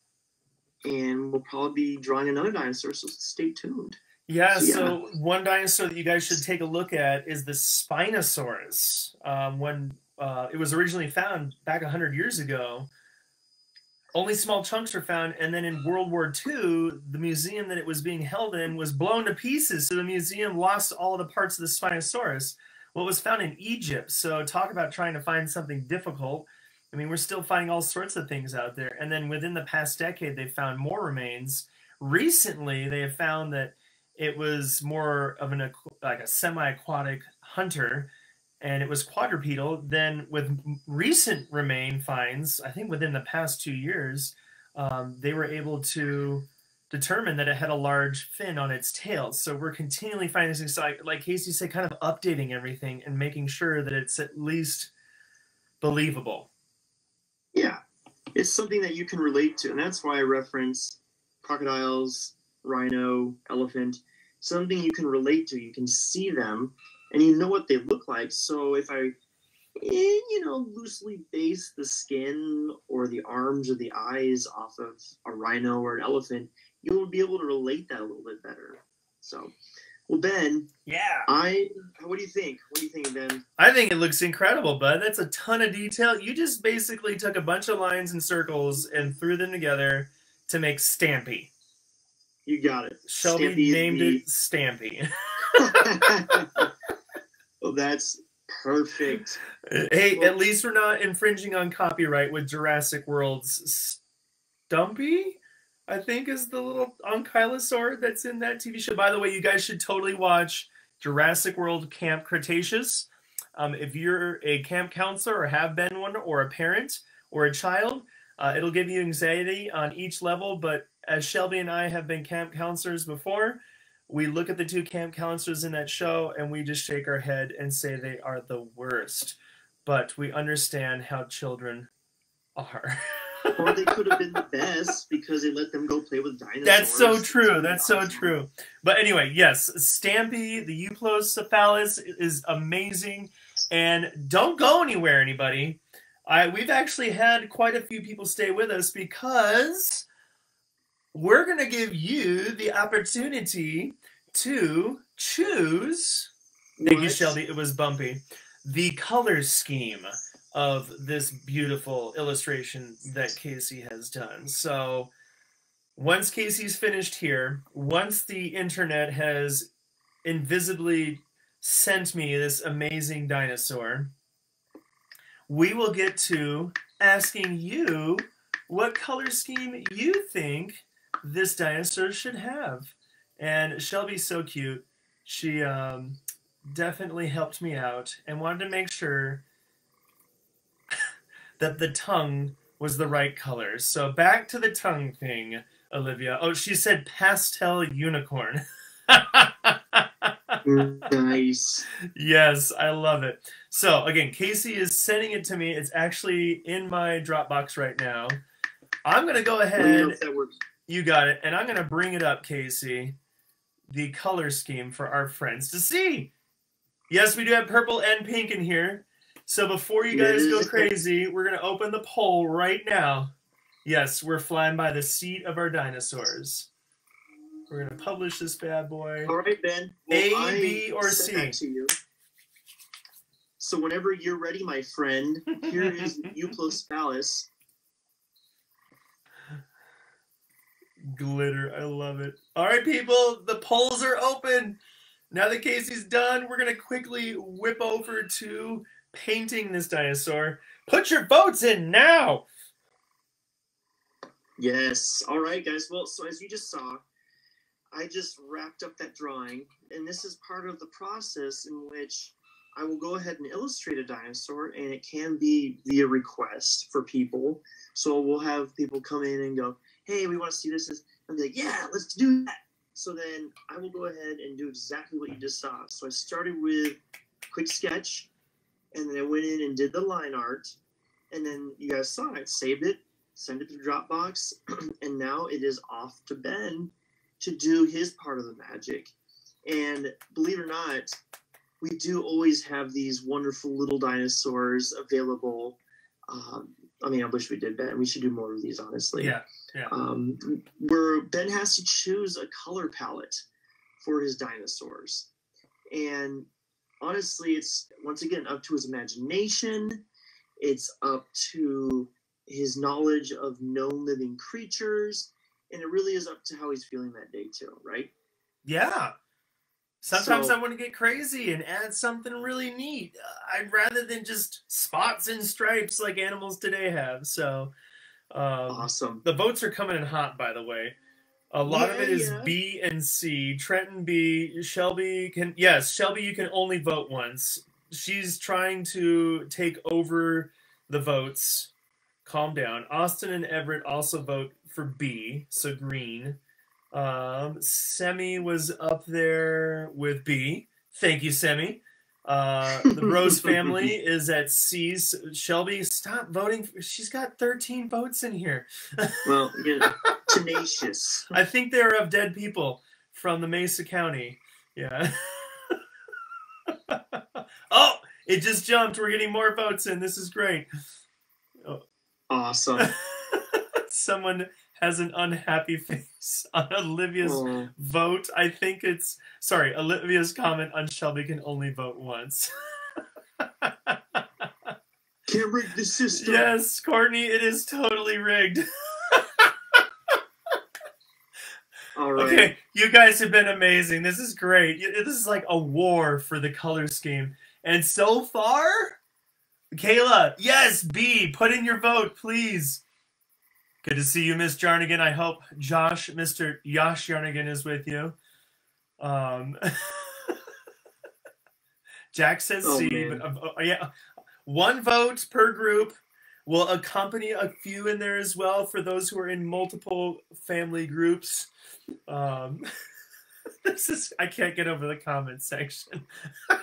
and we'll probably be drawing another dinosaur so stay tuned yeah, yeah, so one dinosaur that you guys should take a look at is the Spinosaurus. Um, when uh, it was originally found back 100 years ago, only small chunks were found. And then in World War II, the museum that it was being held in was blown to pieces. So the museum lost all the parts of the Spinosaurus. It was found in Egypt. So talk about trying to find something difficult. I mean, we're still finding all sorts of things out there. And then within the past decade, they found more remains. Recently, they have found that it was more of an like a semi-aquatic hunter and it was quadrupedal. Then, with recent remain finds, I think within the past two years, um, they were able to determine that it had a large fin on its tail. So we're continually finding things like, like Casey said, kind of updating everything and making sure that it's at least believable. Yeah, it's something that you can relate to, and that's why I reference crocodiles, rhino, elephant, something you can relate to. You can see them and you know what they look like. So if I, eh, you know, loosely base the skin or the arms or the eyes off of a rhino or an elephant, you'll be able to relate that a little bit better. So, well, Ben. Yeah. I. What do you think? What do you think, Ben? I think it looks incredible, bud. That's a ton of detail. You just basically took a bunch of lines and circles and threw them together to make Stampy. You got it. Shelby Stampy named it Stampy. (laughs) (laughs) well, that's perfect. Hey, at least we're not infringing on copyright with Jurassic World's Stumpy. I think is the little ankylosaur that's in that TV show. By the way, you guys should totally watch Jurassic World Camp Cretaceous. Um, if you're a camp counselor or have been one, or a parent or a child, uh, it'll give you anxiety on each level, but as Shelby and I have been camp counselors before, we look at the two camp counselors in that show and we just shake our head and say they are the worst. But we understand how children are. or they could have been the (laughs) best because they let them go play with dinosaurs. That's so true. That's so true. But anyway, yes, Stampy, the Euoplocephalus is amazing. And don't go anywhere, anybody. I we've actually had quite a few people stay with us because we're going to give you the opportunity to choose. What? Thank you, Shelby. It was bumpy. The color scheme of this beautiful illustration that Casey has done. So once Casey's finished here, once the internet has invisibly sent me this amazing dinosaur, we will get to asking you what color scheme you think this dinosaur should have. And Shelby's so cute. She um, definitely helped me out and wanted to make sure (laughs) that the tongue was the right color. So back to the tongue thing, Olivia. Oh, she said pastel unicorn. (laughs) nice. Yes, I love it. So again, Casey is sending it to me. It's actually in my Dropbox right now. I'm gonna go ahead. You got it. And I'm going to bring it up, Casey, the color scheme for our friends to see. Yes, we do have purple and pink in here. So before you guys go crazy, we're going to open the poll right now. Yes, we're flying by the seat of our dinosaurs. We're going to publish this bad boy. All right, Ben. Well, A, B, or C? So whenever you're ready, my friend, here is Euoplocephalus. Glitter. I love it. All right, people, the polls are open. Now that Casey's done, we're going to quickly whip over to painting this dinosaur. Put your votes in now. Yes. All right, guys. Well, so as you just saw, I just wrapped up that drawing, and this is part of the process in which I will go ahead and illustrate a dinosaur, and it can be via request for people. So we'll have people come in and go, hey, we want to see this. And be like, yeah, let's do that. So then I will go ahead and do exactly what you just saw. So I started with quick sketch, and then I went in and did the line art, and then you guys saw it, saved it, sent it to Dropbox, (clears throat) and now it is off to Ben to do his part of the magic. And believe it or not, we do always have these wonderful little dinosaurs available. Um, I mean, I wish we did, Ben. We should do more of these, honestly. Yeah. Yeah. Um, where Ben has to choose a color palette for his dinosaurs. And honestly, it's once again up to his imagination. It's up to his knowledge of known living creatures, and it really is up to how he's feeling that day too, right? Yeah. Sometimes So- I want to get crazy and add something really neat. Uh, I'd rather than just spots and stripes like animals today have. So, um, Awesome. the votes are coming in hot, by the way. A lot of it is yeah. B and C. Trenton B. Shelby can yes, Shelby. You can only vote once. She's trying to take over the votes. Calm down. Austin and Everett also vote for B, so green. Um, Semi was up there with B. Thank you, Semi. Uh, the Rose (laughs) family is at C. S- Shelby, stop voting. For, she's got 13 votes in here. Well, again, (laughs) tenacious. I think they're of dead people from the Mesa County. Yeah. (laughs) oh, it just jumped. We're getting more votes in. This is great. Awesome. Someone has an unhappy (laughs) face on Olivia's Oh, vote. I think it's sorry, Olivia's comment on Shelby can only vote once. (laughs) can't rig the system. yes, Courtney, it is totally rigged. (laughs) All right. Okay, you guys have been amazing. This is great. This is like a war for the color scheme. And so far, Kayla, yes, B, put in your vote, please. Good to see you, Miss Jarnigan. I hope Josh, Mr. Josh Jarnigan, is with you. Um, (laughs) Jack says Oh, C, man. but uh, yeah, one vote per group will accompany a few in there as well for those who are in multiple family groups. Um, (laughs) this is I can't get over the comment section. (laughs)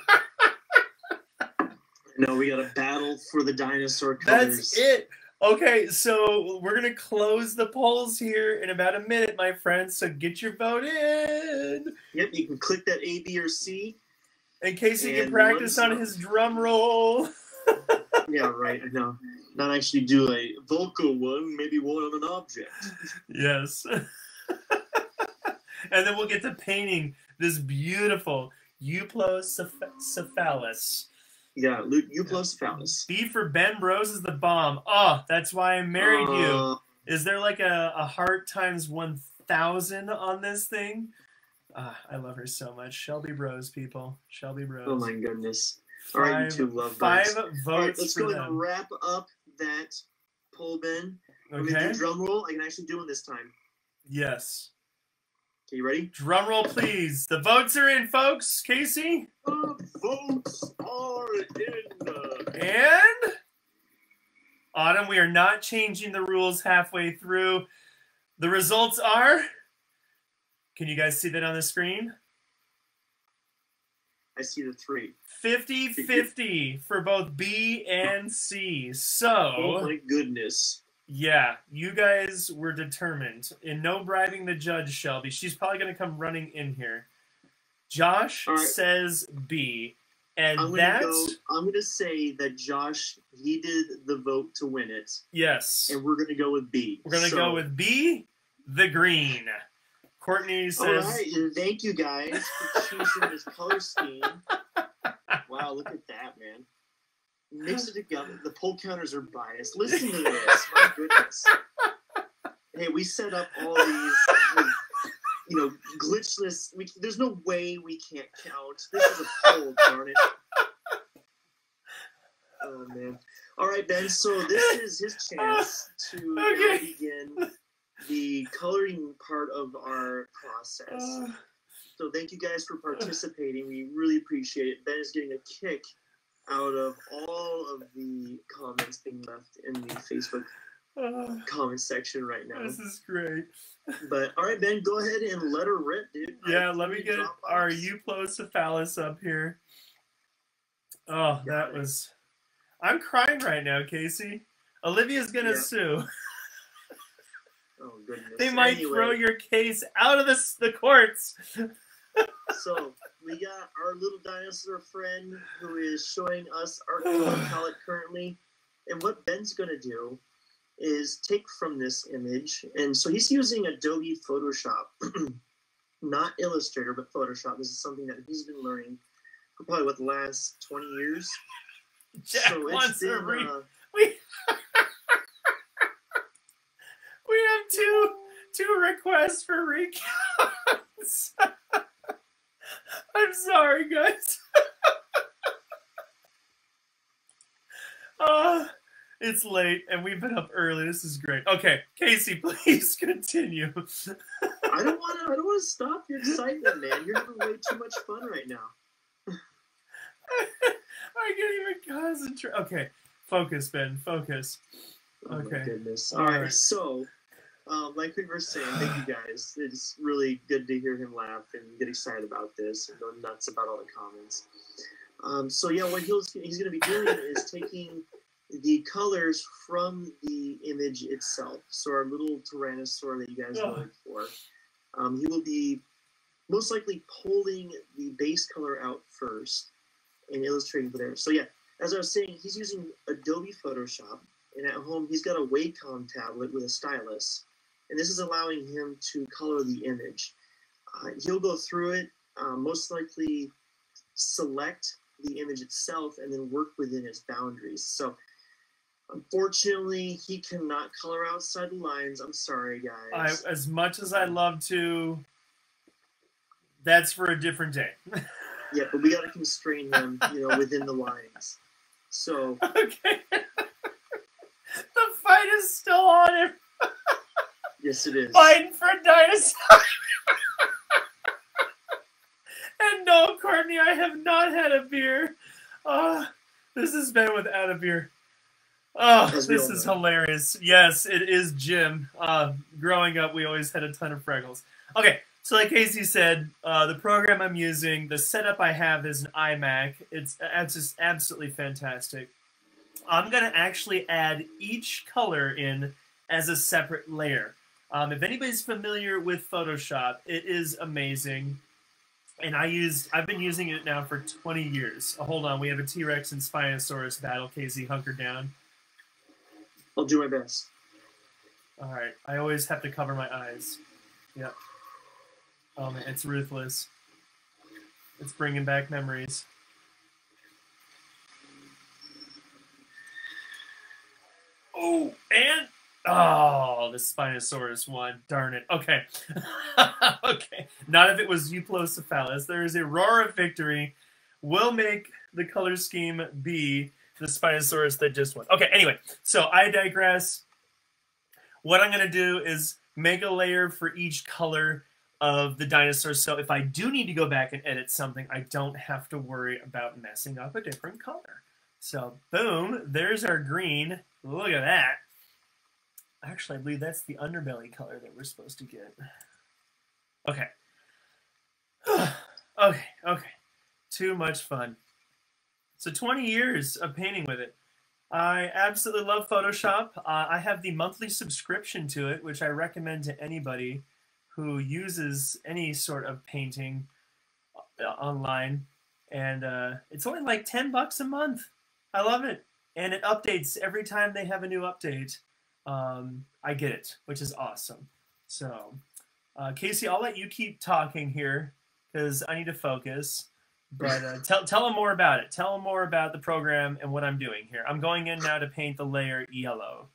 No, we got a battle for the dinosaur colors. That's it. Okay, so we're gonna close the polls here in about a minute, my friends. So get your vote in. Yep, you can click that A, B, or C. In case he can practice on his drum roll. (laughs) Yeah, right. I know. Not actually do a vocal one, maybe one on an object. Yes. (laughs) and then we'll get to painting this beautiful Euoplocephalus. Yeah, Lu- U plus phallus. B for Ben Brose is the bomb. Oh, that's why I married you. Uh, Is there like a, a heart times 1,000 on this thing? Ah, I love her so much. Shelby Brose, people. Shelby Brose. Oh my goodness. All right, you Five- two love Five birds. votes All right, let's for go them. and wrap up that poll, Ben. I'm gonna Okay. do drum roll. I can actually do one this time. Yes. Okay, you ready? Drum roll, please. The votes are in, folks. Casey The votes are in. And Autumn. We are not changing the rules halfway through. The results are. Can you guys see that on the screen? I see the three. 50 50 for both B and C. So. Oh my goodness. Yeah, you guys were determined. In no bribing the judge, Shelby. She's probably going to come running in here. Josh All right. says B, and I'm gonna that go. I'm gonna say that Josh he did the vote to win it, yes, and we're gonna go with B. we're going to So- go with B, the green. Courtney says, right, and thank you guys for choosing this color scheme. (laughs) Wow, look at that, man. Mix it together. The poll counters are biased. Listen to this. My (laughs) goodness. Hey, we set up all these, like, you know, glitchless. We, there's no way we can't count. This is a poll, darn it. Oh man. All right, Ben. So this is his chance to Okay. begin the coloring part of our process. Uh, So thank you guys for participating. We really appreciate it. Ben is getting a kick out of all of the comments being left in the Facebook uh, comment section right now. this is great. But all right, Ben, go ahead and let her rip, dude. Yeah, let me get our Euoplocephalus up here. Oh, Got that it. was. I'm crying right now, Casey. Olivia's gonna Yeah. sue. (laughs) Oh goodness. They might Anyway, throw your case out of the, the courts. (laughs) So we got our little dinosaur friend who is showing us our (sighs) color palette currently. And what Ben's gonna do is take from this image, and so he's using Adobe Photoshop, (clears throat) not Illustrator, but Photoshop. This is something that he's been learning for probably what the last twenty years. Jack so wants it's to been, re- uh, we- (laughs) two two requests for recounts. (laughs) I'm sorry, guys. uh, (laughs) it's late and we've been up early. This is great. Okay, Casey, (laughs) please continue. I don't want to. I don't want to stop your excitement, man. You're having way too much fun right now. (laughs) I can't even concentrate. Okay, focus, Ben. Focus. Oh Okay. my goodness. All All right. right. So, um, like we were saying, thank you guys. It's really good to hear him laugh and get excited about this and go nuts about all the comments. Um, so yeah, what he'll, he's going to be doing is taking the colors from the image itself. So our little Tyrannosaur that you guys Oh. voted for, um, he will be most likely pulling the base color out first and illustrating there. So yeah, as I was saying, he's using Adobe Photoshop, and at home he's got a Wacom tablet with a stylus, and this is allowing him to color the image. Uh, he'll go through it, uh, most likely select the image itself, and then work within its boundaries. So. Unfortunately, he cannot color outside the lines. I'm sorry, I, guys. as much as I love to, that's for a different day. yeah, but we got to constrain him, you know, within the lines. So (laughs) okay. the fight is still on. Yes, it is. Fighting for a dinosaur. (laughs) and no, Courtney, I have not had a beer. Uh, this has been without a beer. Oh, As this is hilarious. Yes, it is Jim. Uh, growing up, we always had a ton of Freckles. Okay, so like Casey said, uh, the program I'm using, the setup I have is an iMac. It's, it's just absolutely fantastic. I'm going to actually add each color in as a separate layer. Um, if anybody's familiar with Photoshop, it is amazing. And I used I've been using it now for 20 years. Oh, hold on, we have a T-Rex and Spinosaurus battle. KZ, hunker down. I'll do my best. All right, I always have to cover my eyes. Yep. Oh man, it's ruthless. It's bringing back memories. Oh, and oh, the Spinosaurus one. Darn it. Okay. (laughs) okay. Not if it was Euoplocephalus. There is a roar of victory. Will make the color scheme be the Spinosaurus that just won. Okay, anyway, so I digress. What I'm going to do is make a layer for each color of the dinosaur. So if I do need to go back and edit something, I don't have to worry about messing up a different color. So boom, there's our green. Look at that. Actually, I believe that's the underbelly color that we're supposed to get. Okay. (sighs) okay, okay. Too much fun. So 20 years of painting with it. I absolutely love Photoshop. Uh, I have the monthly subscription to it, which I recommend to anybody who uses any sort of painting uh, online. And uh, it's only like 10 bucks a month. I love it. And it updates every time they have a new update. Um, I get it, which is awesome. So, uh, Casey, I'll let you keep talking here because I need to focus. But uh, tell tell them more about it. Tell them more about the program and what I'm doing here. I'm going in now to paint the layer yellow.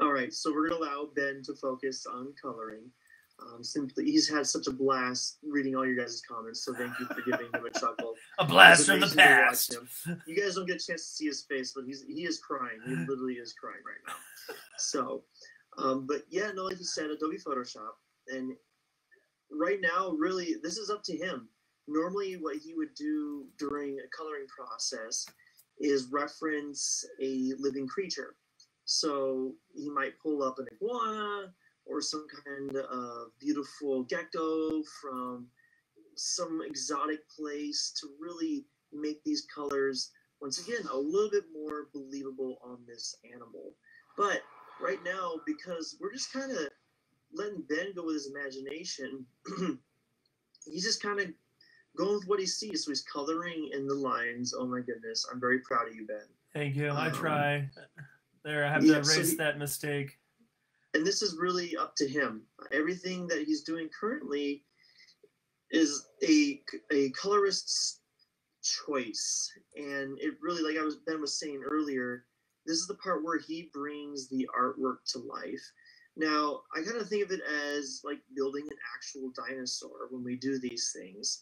All right, so we're gonna allow Ben to focus on coloring. Um, simply, he's had such a blast reading all your guys' comments, so thank you for giving him a (laughs) chuckle. A blast from the amazing to watch past. You guys don't get a chance to see his face, but he's he is crying. He literally is crying right now. So, um, but yeah, no, like you said, Adobe Photoshop, and right now, really, this is up to him. Normally, what he would do during a coloring process is reference a living creature. So he might pull up an iguana or some kind of beautiful gecko from some exotic place to really make these colors once again a little bit more believable on this animal. But right now, because we're just kind of letting Ben go with his imagination, (clears throat) he's just kind of going with what he sees. So he's coloring in the lines. Oh my goodness, I'm very proud of you, Ben. Thank you. I Um, try. There, I have yeah, to so erase he- that mistake. And this is really up to him. Everything that he's doing currently is a a colorist's choice, and it really, like I was Ben was saying earlier, this is the part where he brings the artwork to life. Now, I kind of think of it as like building an actual dinosaur when we do these things,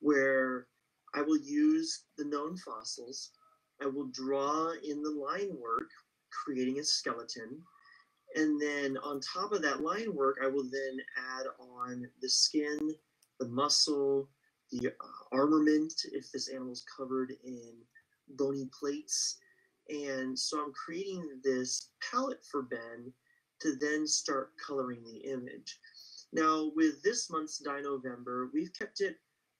where I will use the known fossils, I will draw in the line work, creating a skeleton, and then on top of that line work, I will then add on the skin, the muscle, the uh, armament, if this animal is covered in bony plates. And so I'm creating this palette for Ben to then start coloring the image. Now, with this month's Dinovember, we've kept it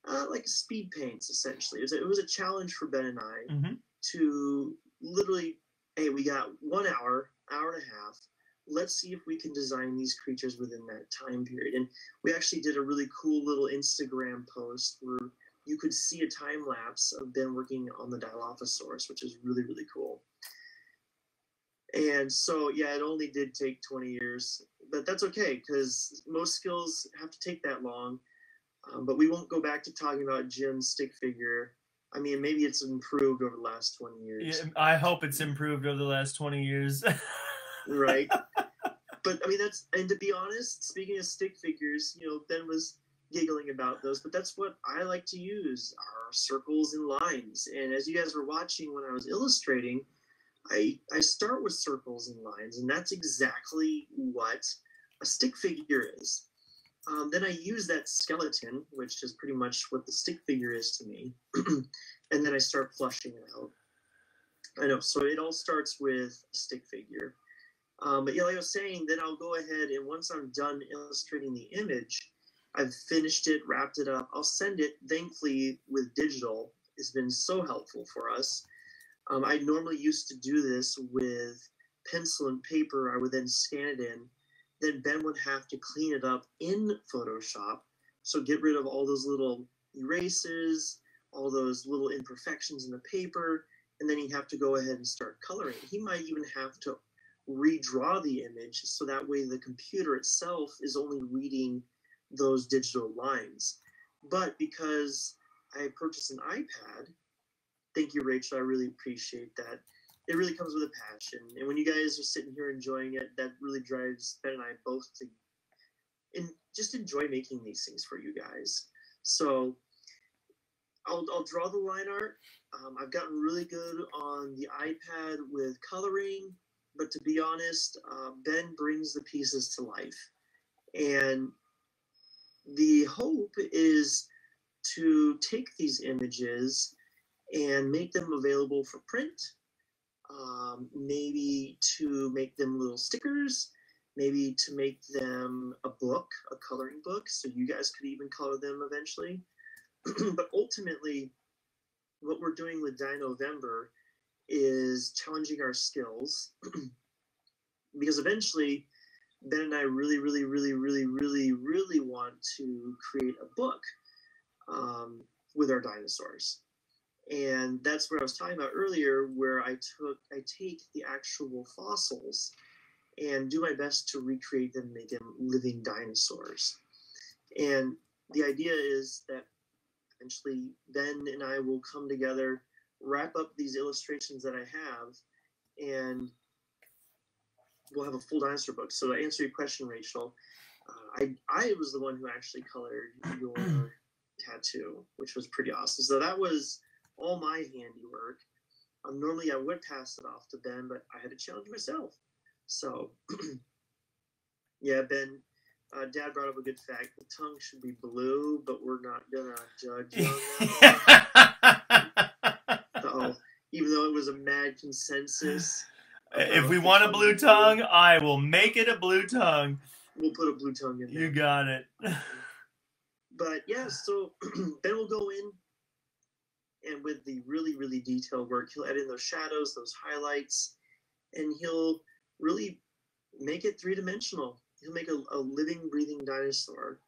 uh, like speed paints, essentially. It was, a, it was a challenge for Ben and I Mm-hmm. to literally, hey, we got one hour, hour and a half. Let's see if we can design these creatures within that time period. And we actually did a really cool little Instagram post where you could see a time lapse of Ben working on the Dilophosaurus, which is really, really cool. And so, yeah, it only did take 20 years, but that's okay because most skills have to take that long. Um, but we won't go back to talking about Jim's stick figure. I mean, maybe it's improved over the last 20 years, Yeah, I hope it's improved over the last 20 years. (laughs) right? But I mean, that's, and to be honest, speaking of stick figures, you know, Ben was giggling about those, but that's what I like to use are circles and lines. And as you guys were watching when I was illustrating, I, I start with circles and lines, and that's exactly what a stick figure is. Um, then I use that skeleton, which is pretty much what the stick figure is to me, (clears throat) and then I start flushing it out. I know, so it all starts with a stick figure. Um, but like I was saying, then I'll go ahead and once I'm done illustrating the image, I've finished it, wrapped it up. I'll send it. Thankfully, with digital, It's been so helpful for us. Um, I normally used to do this with pencil and paper. I would then scan it in. Then Ben would have to clean it up in Photoshop. So get rid of all those little erases, all those little imperfections in the paper, and then he'd have to go ahead and start coloring. He might even have to redraw the image so that way the computer itself is only reading those digital lines. But because I purchased an iPad, thank you, Rachel. I really appreciate that. It really comes with a passion, and when you guys are sitting here enjoying it, that really drives Ben and I both to, and just enjoy making these things for you guys. So, I'll I'll draw the line art. Um, I've gotten really good on the iPad with coloring, but to be honest, uh, Ben brings the pieces to life, and the hope is to take these images and make them available for print. Um, maybe to make them little stickers, maybe to make them a book, a coloring book, so you guys could even color them eventually. (clears throat) but ultimately, what we're doing with Dinovember is challenging our skills (clears throat) because eventually Ben and I really, really, really, really, really, really want to create a book um, with our dinosaurs. And that's what I was talking about earlier, where I took I take the actual fossils and do my best to recreate them, make them living dinosaurs. And the idea is that eventually Ben and I will come together, wrap up these illustrations that I have, and we'll have a full dinosaur book. So to answer your question, Rachel, uh, I I was the one who actually colored your (clears throat) tattoo, which was pretty awesome. So that was all my handiwork. Um, normally I would pass it off to Ben, but I had to challenge myself. So (clears throat) yeah, Ben. Uh, Dad brought up a good fact. The tongue should be blue, but we're not gonna judge (laughs) you on that. So, even though it was a mad consensus, if we want a blue tongue, I will make it a blue tongue. we'll put a blue tongue in there. You got it. but yeah, so (clears throat) Ben will go in and with the really, really detailed work, he'll add in those shadows, those highlights, and he'll really make it three dimensional. He'll make a, a living, breathing dinosaur.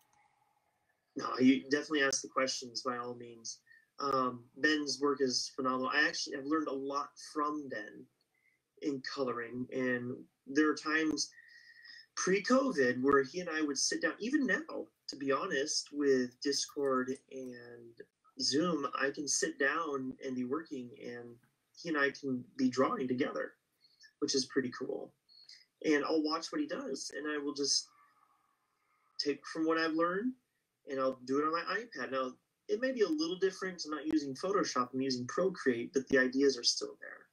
No, you definitely ask the questions by all means. Um, Ben's work is phenomenal. I actually have learned a lot from Ben in coloring, and there are times pre-COVID where he and I would sit down. Even now, to be honest, with Discord and Zoom, I can sit down and be working, and he and I can be drawing together, which is pretty cool. and I'll watch what he does, and I will just take from what I've learned, and I'll do it on my iPad. Now it may be a little different. I'm not using Photoshop. I'm using Procreate, but the ideas are still there.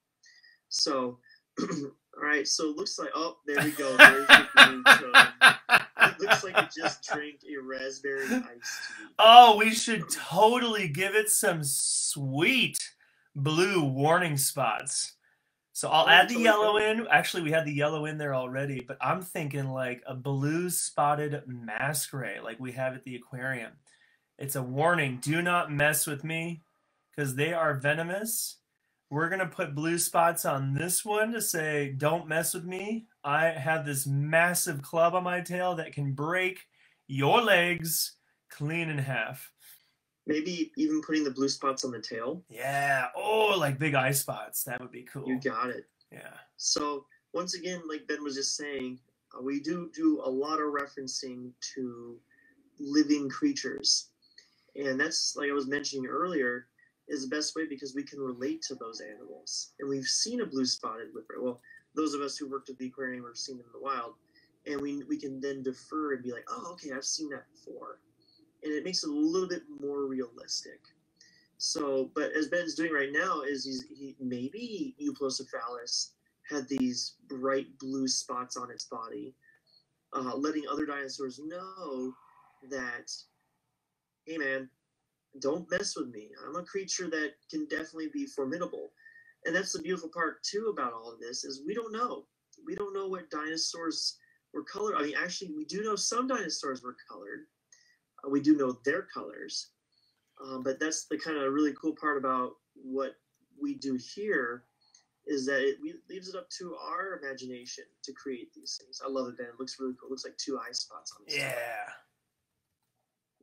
So, (clears throat) all right. So it looks like oh, there we go. (laughs) it looks like it just drank a raspberry iced tea. Oh, we should totally give it some sweet blue warning spots. So I'll oh, add the yellow in. Actually, we had the yellow in there already, but I'm thinking like a blue spotted masquerade, like we have at the aquarium. It's a warning: do not mess with me, because they are venomous. We're gonna put blue spots on this one to say, "Don't mess with me." I have this massive club on my tail that can break your legs clean in half. Maybe even putting the blue spots on the tail. Yeah. Oh, like big eye spots. That would be cool. You got it. Yeah. So once again, like Ben was just saying, uh, we do do a lot of referencing to living creatures, and that's like I was mentioning earlier, is the best way because we can relate to those animals, and we've seen a blue spotted whipper. Well, those of us who worked at the aquarium or seen them in the wild, and we we can then defer and be like, oh, okay, I've seen that before and it makes it a little bit more realistic. So, but as Ben's doing right now is he's he maybe Euoplocephalus had these bright blue spots on its body, uh, letting other dinosaurs know that, hey man, don't mess with me. I'm a creature that can definitely be formidable. And that's the beautiful part too about all of this is we don't know. We don't know what dinosaurs were colored. I mean, actually, we do know some dinosaurs were colored uh, we do know their colors. Um, but that's the kind of really cool part about what we do here is that it leaves it up to our imagination to create these things. I love it, Ben. It looks really cool. It looks like two eye spots on. Yeah.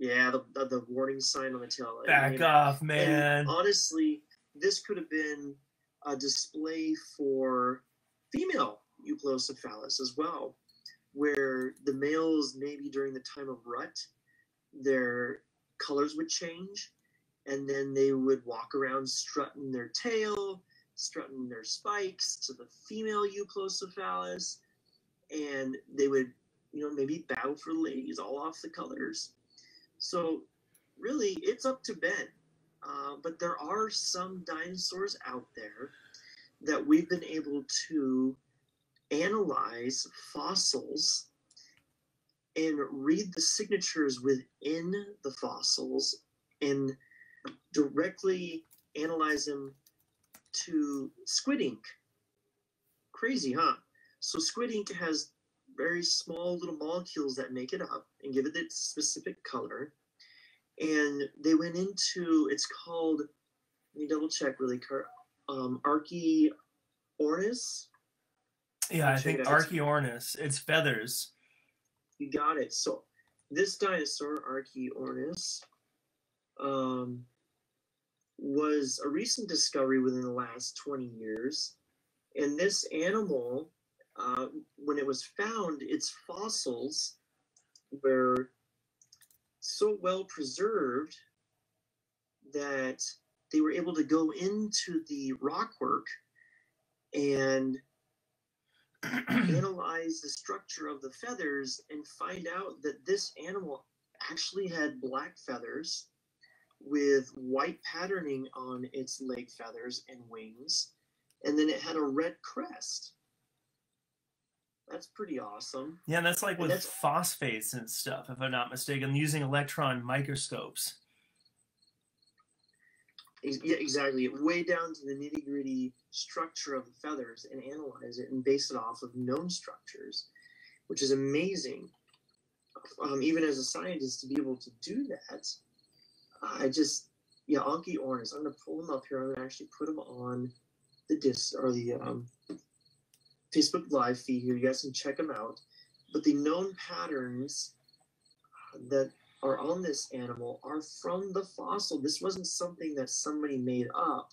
Yeah, the, the, the, warning sign on the tail. Back I mean, off, man. And honestly, this could have been a display for female Euoplocephalus as well, where the males maybe during the time of rut their colors would change and then they would walk around strutting their tail, strutting their spikes to the female Euoplocephalus, and they would, you know, maybe battle for the ladies all off the colors. So, really, it's up to Ben. Uh, but there are some dinosaurs out there that we've been able to analyze fossils and read the signatures within the fossils and directly analyze them to squid ink. Crazy, huh? So squid ink has very small little molecules that make it up and give it its specific color. And they went into it's called let me double check really um Archaeornis. Yeah, I think Archaeornis. It's feathers. You got it. So this dinosaur, Archaeornis, um, was a recent discovery within the last 20 years. And this animal, uh, when it was found, its fossils were so well preserved that they were able to go into the rockwork and (clears throat) analyze the structure of the feathers and find out that this animal actually had black feathers with white patterning on its leg feathers and wings, and then it had a red crest. That's pretty awesome. Yeah, that's like and with that's, phosphates and stuff, if I'm not mistaken, using electron microscopes. Yeah, exactly. Way down to the nitty gritty structure of the feathers and analyze it and base it off of known structures, which is amazing. Um, even as a scientist, to be able to do that, I just, yeah, Archaeornis. I'm going to pull them up here. I'm going to actually put them on the disc or the um, Facebook Live feed here. You guys can check them out. But the known patterns that are on this animal are from the fossil. This wasn't something that somebody made up.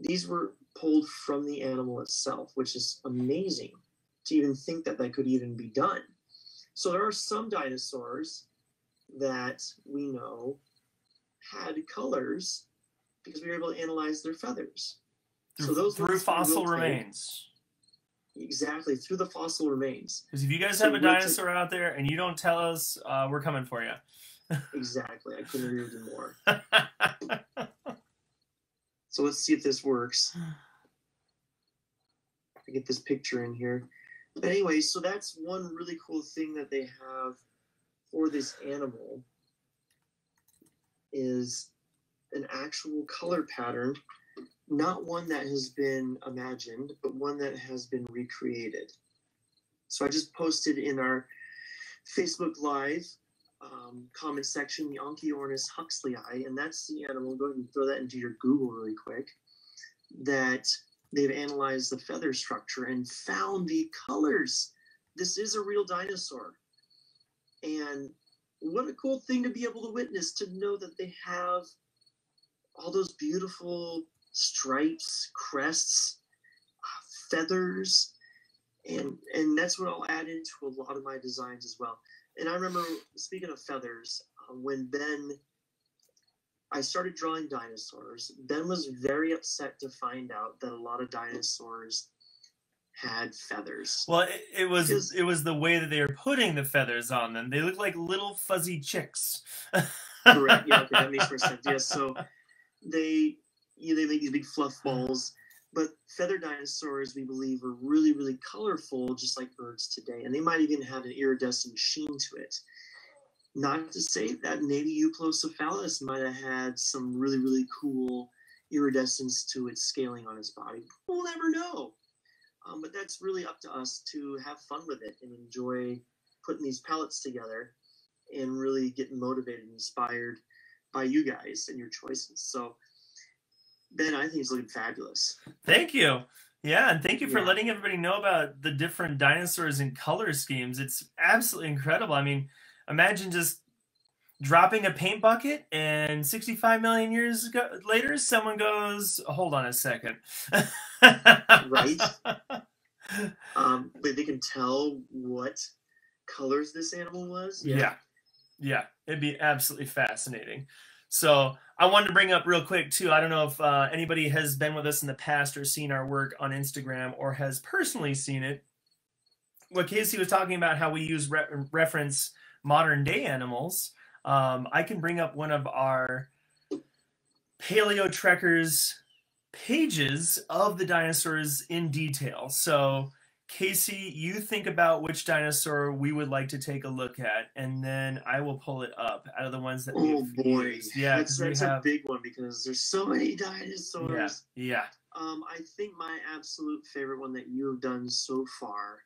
These were pulled from the animal itself, which is amazing to even think that that could even be done. So there are some dinosaurs that we know had colors because we were able to analyze their feathers. Through, so those through fossil remains. Exactly through the fossil remains. Because if you guys So have a dinosaur out there and you don't tell us, uh, we're coming for you. (laughs) Exactly. I couldn't agree with you more. (laughs) So let's see if this works. I get this picture in here. But anyway, so that's one really cool thing that they have for this animal is an actual color pattern, not one that has been imagined, but one that has been recreated. So I just posted in our Facebook Live um, comment section the Anchiornis huxleyi, and that's the animal. Go ahead and throw that into your Google really quick. That they've analyzed the feather structure and found the colors. This is a real dinosaur. And what a cool thing to be able to witness to know that they have all those beautiful stripes, crests, uh, feathers, and and that's what I'll add into a lot of my designs as well. And I remember speaking of feathers, uh, when Ben I started drawing dinosaurs. Ben was very upset to find out that a lot of dinosaurs had feathers. Well, it, it was it was the way that they were putting the feathers on them. They looked like little fuzzy chicks. (laughs) Correct. Yeah, okay, that makes more sense. Yes, so they you know, they make these big fluff balls, but feather dinosaurs we believe are really really colorful, just like birds today, and they might even have an iridescent sheen to it. Not to say that maybe Euoplocephalus might have had some really really cool iridescence to its scaling on its body. We'll never know. Um, but that's really up to us to have fun with it and enjoy putting these palettes together and really get motivated and inspired by you guys and your choices. So, Ben, I think it's looking fabulous. Thank you. Yeah, and thank you for Yeah. letting everybody know about the different dinosaurs and color schemes. It's absolutely incredible. I mean, imagine just dropping a paint bucket and 65 million years ago, later someone goes, "Hold on a second. Right? (laughs) Um, but they can tell what colors this animal was. Yeah. yeah. It'd be absolutely fascinating. So I wanted to bring up real quick too. I don't know if uh, anybody has been with us in the past or seen our work on Instagram or has personally seen it. What Casey was talking about, how we use re- reference modern day animals. Um, I can bring up one of our Paleo Trekkers pages of the dinosaurs in detail. So Casey, you think about which dinosaur we would like to take a look at, and then I will pull it up out of the ones that Oh we've boy, used. Yeah, that's, we that's have. a big one because there's so many dinosaurs. yeah. yeah. Um, I think my absolute favorite one that you have done so far,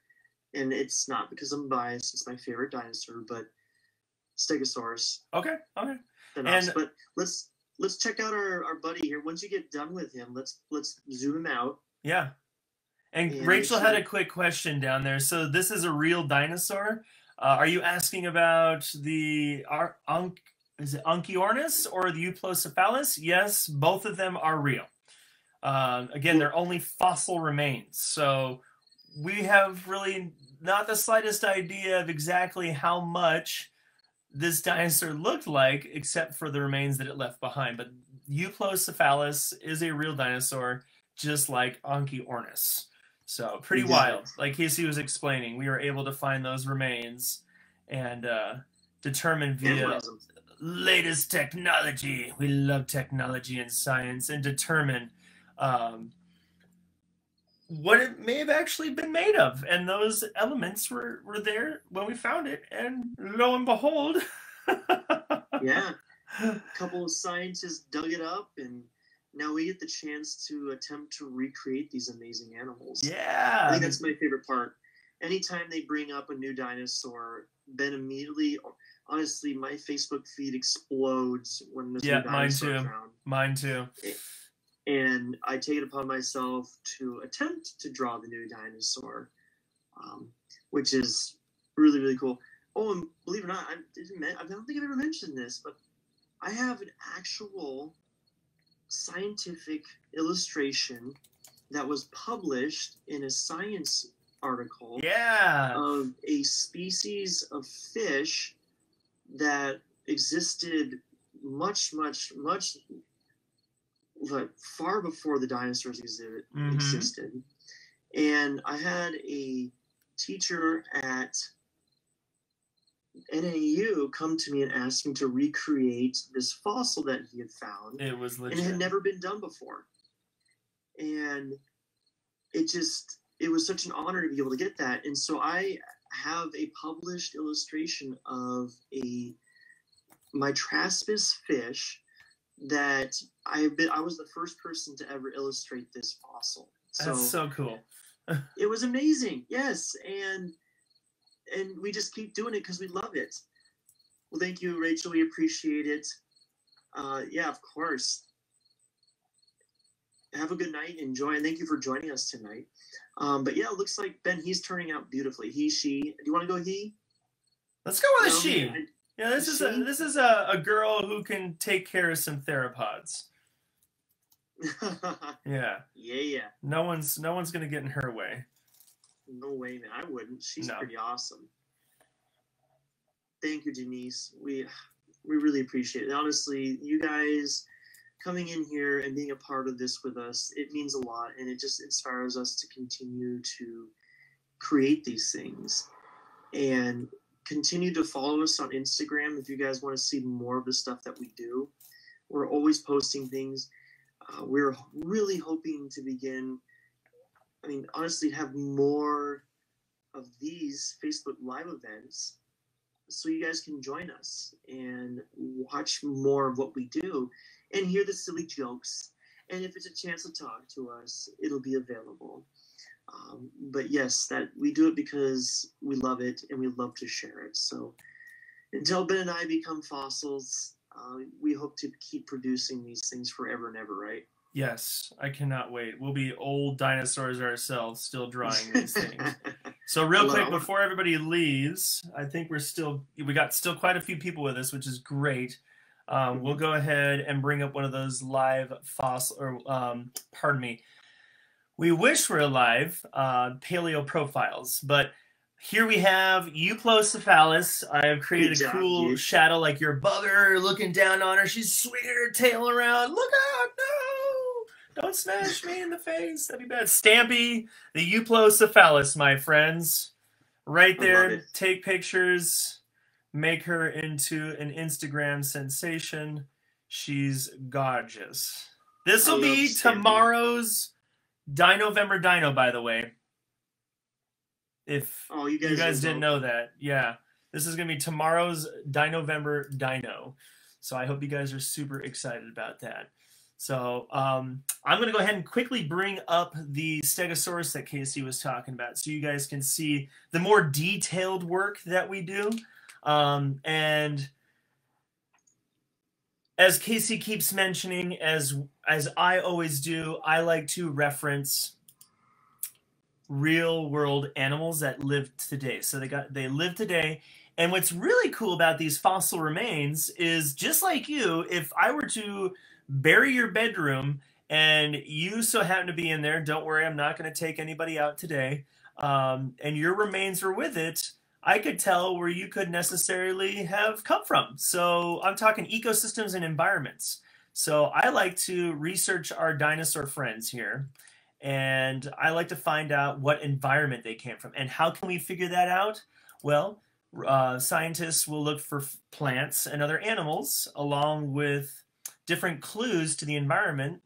and it's not because I'm biased, it's my favorite dinosaur, but Stegosaurus. Okay, okay. than And- But let's let's check out our, our buddy here. Once you get done with him, let's let's zoom him out. Yeah. And Yeah, Rachel had a quick question down there. So this is a real dinosaur. Uh, are you asking about the Ar- Unc? Is it Anchiornis or the Euoplocephalus? Yes, both of them are real. Um, again, they're only fossil remains, so we have really not the slightest idea of exactly how much this dinosaur looked like, except for the remains that it left behind. But Euoplocephalus is a real dinosaur, just like Anchiornis. So pretty wild. Like Casey was explaining, we were able to find those remains and uh, determine via latest technology. We love technology and science and determine um, what it may have actually been made of. And those elements were, were there when we found it. And lo and behold, (laughs) Yeah, a couple of scientists dug it up, and now we get the chance to attempt to recreate these amazing animals. I yeah. think that's my favorite part. Anytime they bring up a new dinosaur, Ben immediately, honestly, my Facebook feed explodes when there's Yeah, new mine too. found. Mine too. and I take it upon myself to attempt to draw the new dinosaur, um, which is really really cool. Oh, and believe it or not, I didn't. I don't think I've ever mentioned this, but I have an actual scientific illustration that was published in a science article Yeah. of a species of fish that existed much, much, much like far before the dinosaurs exhibit, Mhm. existed. And I had a teacher at NAU come to me and ask me to recreate this fossil that he had found. It was legit. And it had never been done before. And it just, it was such an honor to be able to get that. And so I have a published illustration of a Mitraspis fish that I've been, I was the first person to ever illustrate this fossil. So, That's so cool. (laughs) it was amazing. Yes. And and we just keep doing it because we love it. Well, thank you, Rachel. We appreciate it. Uh, yeah, of course. Have a good night. Enjoy, and thank you for joining us tonight. Um, but yeah, it looks like Ben. He's turning out beautifully. He, she. Do you want to go he? Let's go with no, a she. I, yeah, this is she? a this is a, a girl who can take care of some theropods. (laughs) yeah. Yeah, yeah. No one's no one's gonna get in her way. No way, man. I wouldn't. She's no. pretty awesome. Thank you, Denise. We we really appreciate it. Honestly, you guys coming in here and being a part of this with us, it means a lot and it just inspires us to continue to create these things. And continue to follow us on Instagram if you guys want to see more of the stuff that we do. We're always posting things. Uh, we're really hoping to begin I mean, honestly, have more of these Facebook Live events so you guys can join us and watch more of what we do and hear the silly jokes. And if it's a chance to talk to us, it'll be available. Um, but yes, that we do it because we love it and we love to share it. So until Ben and I become fossils, uh, we hope to keep producing these things forever and ever, right? Yes, I cannot wait. We'll be old dinosaurs ourselves, still drawing (laughs) these things. so, real Hello. quick before everybody leaves, I think we're still we got still quite a few people with us, which is great. Um, we'll go ahead and bring up one of those live fossil, or um, pardon me. We wish we're alive uh, paleo profiles, but here we have Euoplocephalus. I have created a cool shadow like your bugger looking down on her. She's swinging her tail around. Look out! No! Don't smash me in the face. That'd be bad. Stampy, the Euoplocephalus, my friends. Right there. Take pictures. Make her into an Instagram sensation. She's gorgeous. This will be Stampy. tomorrow's Dinovember Dino, by the way. If oh, you guys, you guys didn't know that, yeah, this is gonna be tomorrow's Dinovember Dino. So I hope you guys are super excited about that. So um, I'm going to go ahead and quickly bring up the Stegosaurus that Casey was talking about so you guys can see the more detailed work that we do. Um, and as Casey keeps mentioning, as, as I always do, I like to reference real world animals that live today. So they got they live today. And what's really cool about these fossil remains is just like you, if I were to bury your bedroom and you so happen to be in there, don't worry, I'm not going to take anybody out today. Um, and your remains are with it, I could tell where you could necessarily have come from. So I'm talking ecosystems and environments. So I like to research our dinosaur friends here and I like to find out what environment they came from. And how can we figure that out? Well, uh, scientists will look for plants and other animals along with different clues to the environment,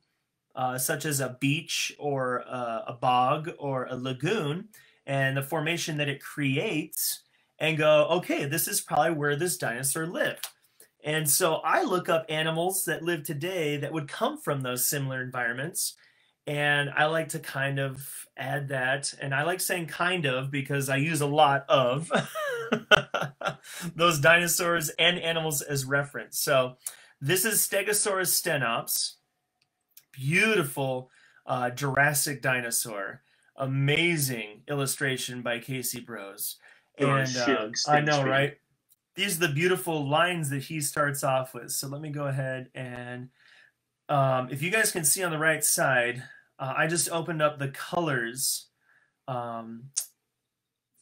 uh, such as a beach or a, a bog or a lagoon, and the formation that it creates, and go, okay, this is probably where this dinosaur lived. And so I look up animals that live today that would come from those similar environments and I like to kind of add that. And I like saying kind of because I use a lot of (laughs) those dinosaurs and animals as reference. So this is Stegosaurus stenops. Beautiful uh, Jurassic dinosaur. Amazing illustration by Casey Brose. And uh, I know, right? These are the beautiful lines that he starts off with. So let me go ahead and um, if you guys can see on the right side, uh, I just opened up the colors um,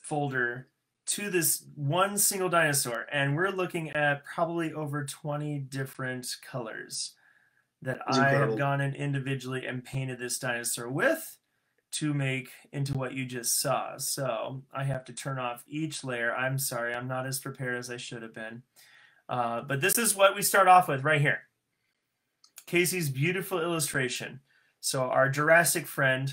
folder to this one single dinosaur, and we're looking at probably over 20 different colors that I have gone in individually and painted this dinosaur with. to make into what you just saw. So I have to turn off each layer. I'm sorry, I'm not as prepared as I should have been. Uh, but this is what we start off with right here. Casey's beautiful illustration. So our Jurassic friend,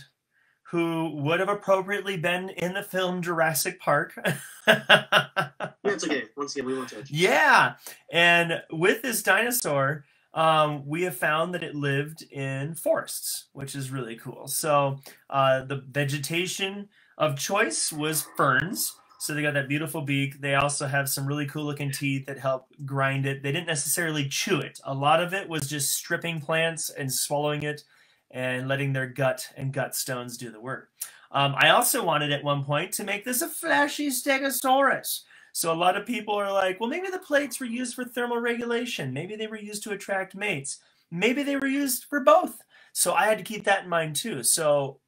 who would have appropriately been in the film Jurassic Park. (laughs) it's okay. Once again, we won't judge. Yeah, and with this dinosaur, um, we have found that it lived in forests, which is really cool. So uh, the vegetation of choice was ferns. So they got that beautiful beak. They also have some really cool looking teeth that help grind it. They didn't necessarily chew it. A lot of it was just stripping plants and swallowing it and letting their gut and gut stones do the work. Um, I also wanted at one point to make this a flashy stegosaurus. So a lot of people are like, well, maybe the plates were used for thermal regulation. Maybe they were used to attract mates. Maybe they were used for both. So I had to keep that in mind too. So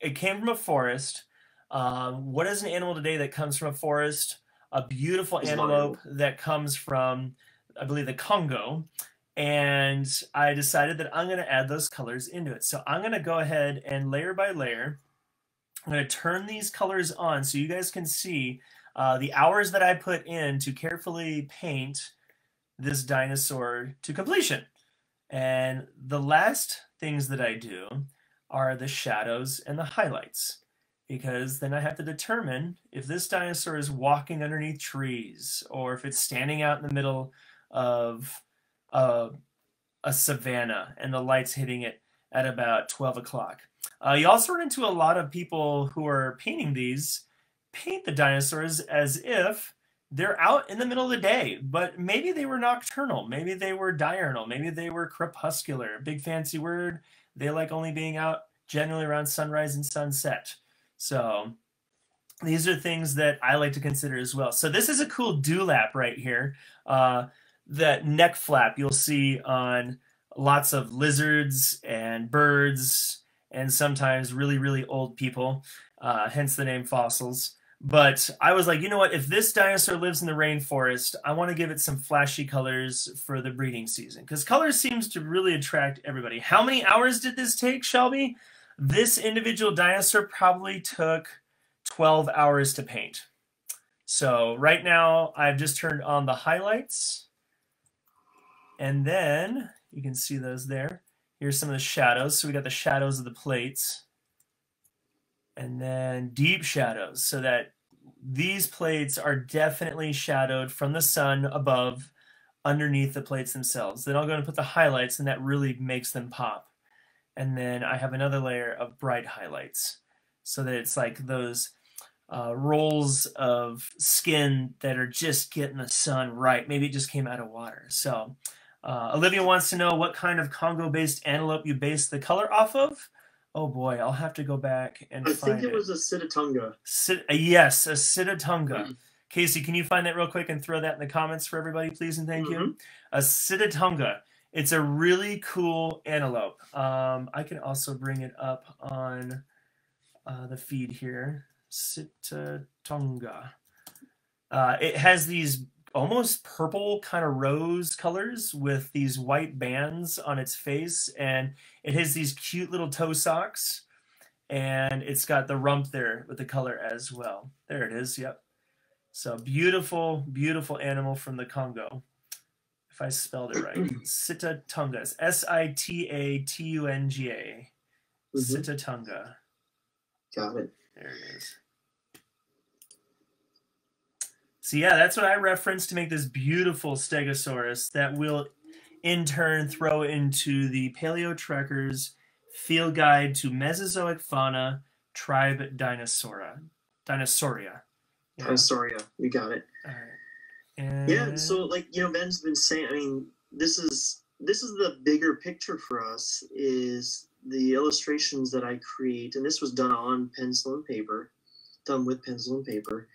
it came from a forest. Um, what is an animal today that comes from a forest? A beautiful antelope that comes from, I believe, the Congo. And I decided that I'm going to add those colors into it. So I'm going to go ahead and layer by layer, I'm going to turn these colors on so you guys can see uh, the hours that I put in to carefully paint this dinosaur to completion. And the last things that I do are the shadows and the highlights because then I have to determine if this dinosaur is walking underneath trees or if it's standing out in the middle of a, a savanna and the light's hitting it at about 12 o'clock. Uh, you also run into a lot of people who are painting these paint the dinosaurs as if they're out in the middle of the day, but maybe they were nocturnal, maybe they were diurnal, maybe they were crepuscular. Big fancy word. They like only being out generally around sunrise and sunset. So these are things that I like to consider as well. So this is a cool dewlap right here. Uh, that neck flap you'll see on lots of lizards and birds and sometimes really, really old people, uh, hence the name fossils. But I was like, you know what? If this dinosaur lives in the rainforest, I want to give it some flashy colors for the breeding season because color seems to really attract everybody. How many hours did this take, Shelby? This individual dinosaur probably took 12 hours to paint. So right now I've just turned on the highlights and then you can see those there. Here's some of the shadows. So we got the shadows of the plates and then deep shadows so that these plates are definitely shadowed from the sun above underneath the plates themselves. Then I'll go and put the highlights and that really makes them pop. And then I have another layer of bright highlights so that it's like those uh, rolls of skin that are just getting the sun right. Maybe it just came out of water. So uh, Olivia wants to know what kind of Congo-based antelope you base the color off of. Oh boy, I'll have to go back and I think it, was a Sitatunga. Sit, uh, yes, a Sitatunga. Mm-hmm. Casey, can you find that real quick and throw that in the comments for everybody, please and thank mm-hmm. you? A Sitatunga. It's a really cool antelope. Um, I can also bring it up on uh, the feed here. Sitatunga. Uh, it has these almost purple kind of rose colors with these white bands on its face and it has these cute little toe socks and it's got the rump there with the color as well. There it is yep. So beautiful beautiful animal from the congo if i spelled it right. (clears throat) Sitatunga. S-i-t-a-t-u-n-g-a mm-hmm. sitatunga. Got it. There it is so yeah, that's what I referenced to make this beautiful Stegosaurus that will in turn throw into the Paleo Trekkers Field Guide to Mesozoic Fauna Tribe Dinosaura. Dinosauria. Yeah. Dinosauria, you got it. And... Yeah, so like you know, Ben's been saying I mean, this is this is the bigger picture for us is the illustrations that I create, and this was done on pencil and paper, done with pencil and paper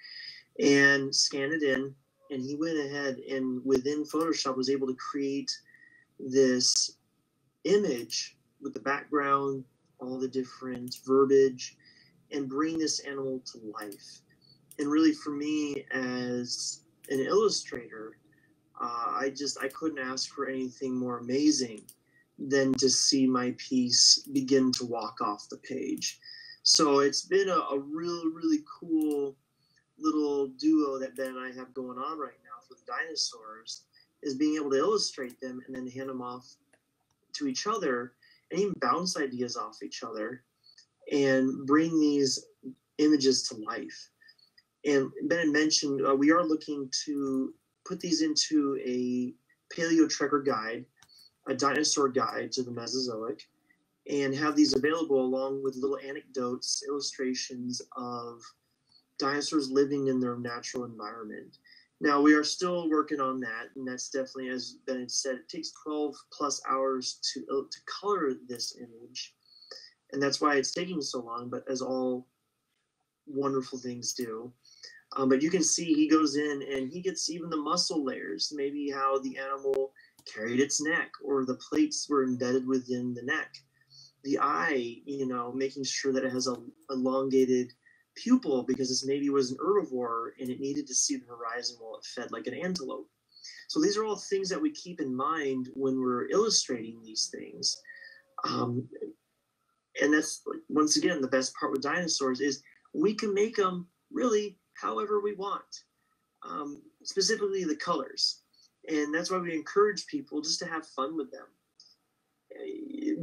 and scan it in. And he went ahead and within Photoshop was able to create this image with the background, all the different verbiage, and bring this animal to life. And really, for me as an illustrator, uh, I just I couldn't ask for anything more amazing than to see my piece begin to walk off the page. So it's been a, a really, really cool little duo that Ben and I have going on right now for the dinosaurs is being able to illustrate them and then hand them off to each other and even bounce ideas off each other and bring these images to life. And Ben had mentioned uh, we are looking to put these into a paleo trekker guide, a dinosaur guide to the Mesozoic, and have these available along with little anecdotes, illustrations of dinosaurs living in their natural environment. Now we are still working on that, and that's definitely, as Ben said, it takes 12 plus hours to to color this image, and that's why it's taking so long. But as all wonderful things do, um, but you can see he goes in and he gets even the muscle layers, maybe how the animal carried its neck, or the plates were embedded within the neck. The eye, you know, making sure that it has a elongated pupil because this maybe was an herbivore and it needed to see the horizon while it fed like an antelope. So these are all things that we keep in mind when we're illustrating these things. Um, and that's once again the best part with dinosaurs is we can make them really however we want, um, specifically the colors. And that's why we encourage people just to have fun with them.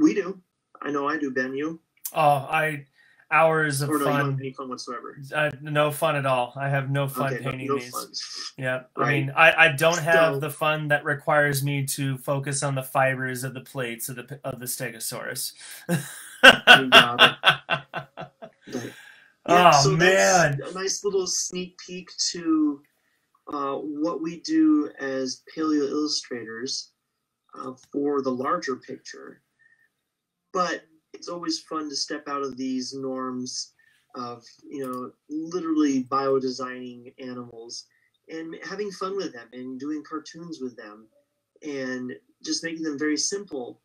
We do. I know I do, Ben. You? Oh, I hours of or no, fun. any fun whatsoever. Uh, no fun at all. I have no fun Okay, painting no these. fun. Yeah, I mean, I, I don't have the fun that requires me to focus on the fibers of the plates of the of the Stegosaurus. got But, (laughs) oh so man, a nice little sneak peek to uh, what we do as paleo illustrators uh, for the larger picture. But it's always fun to step out of these norms of, you know, literally bio-designing animals and having fun with them and doing cartoons with them and just making them very simple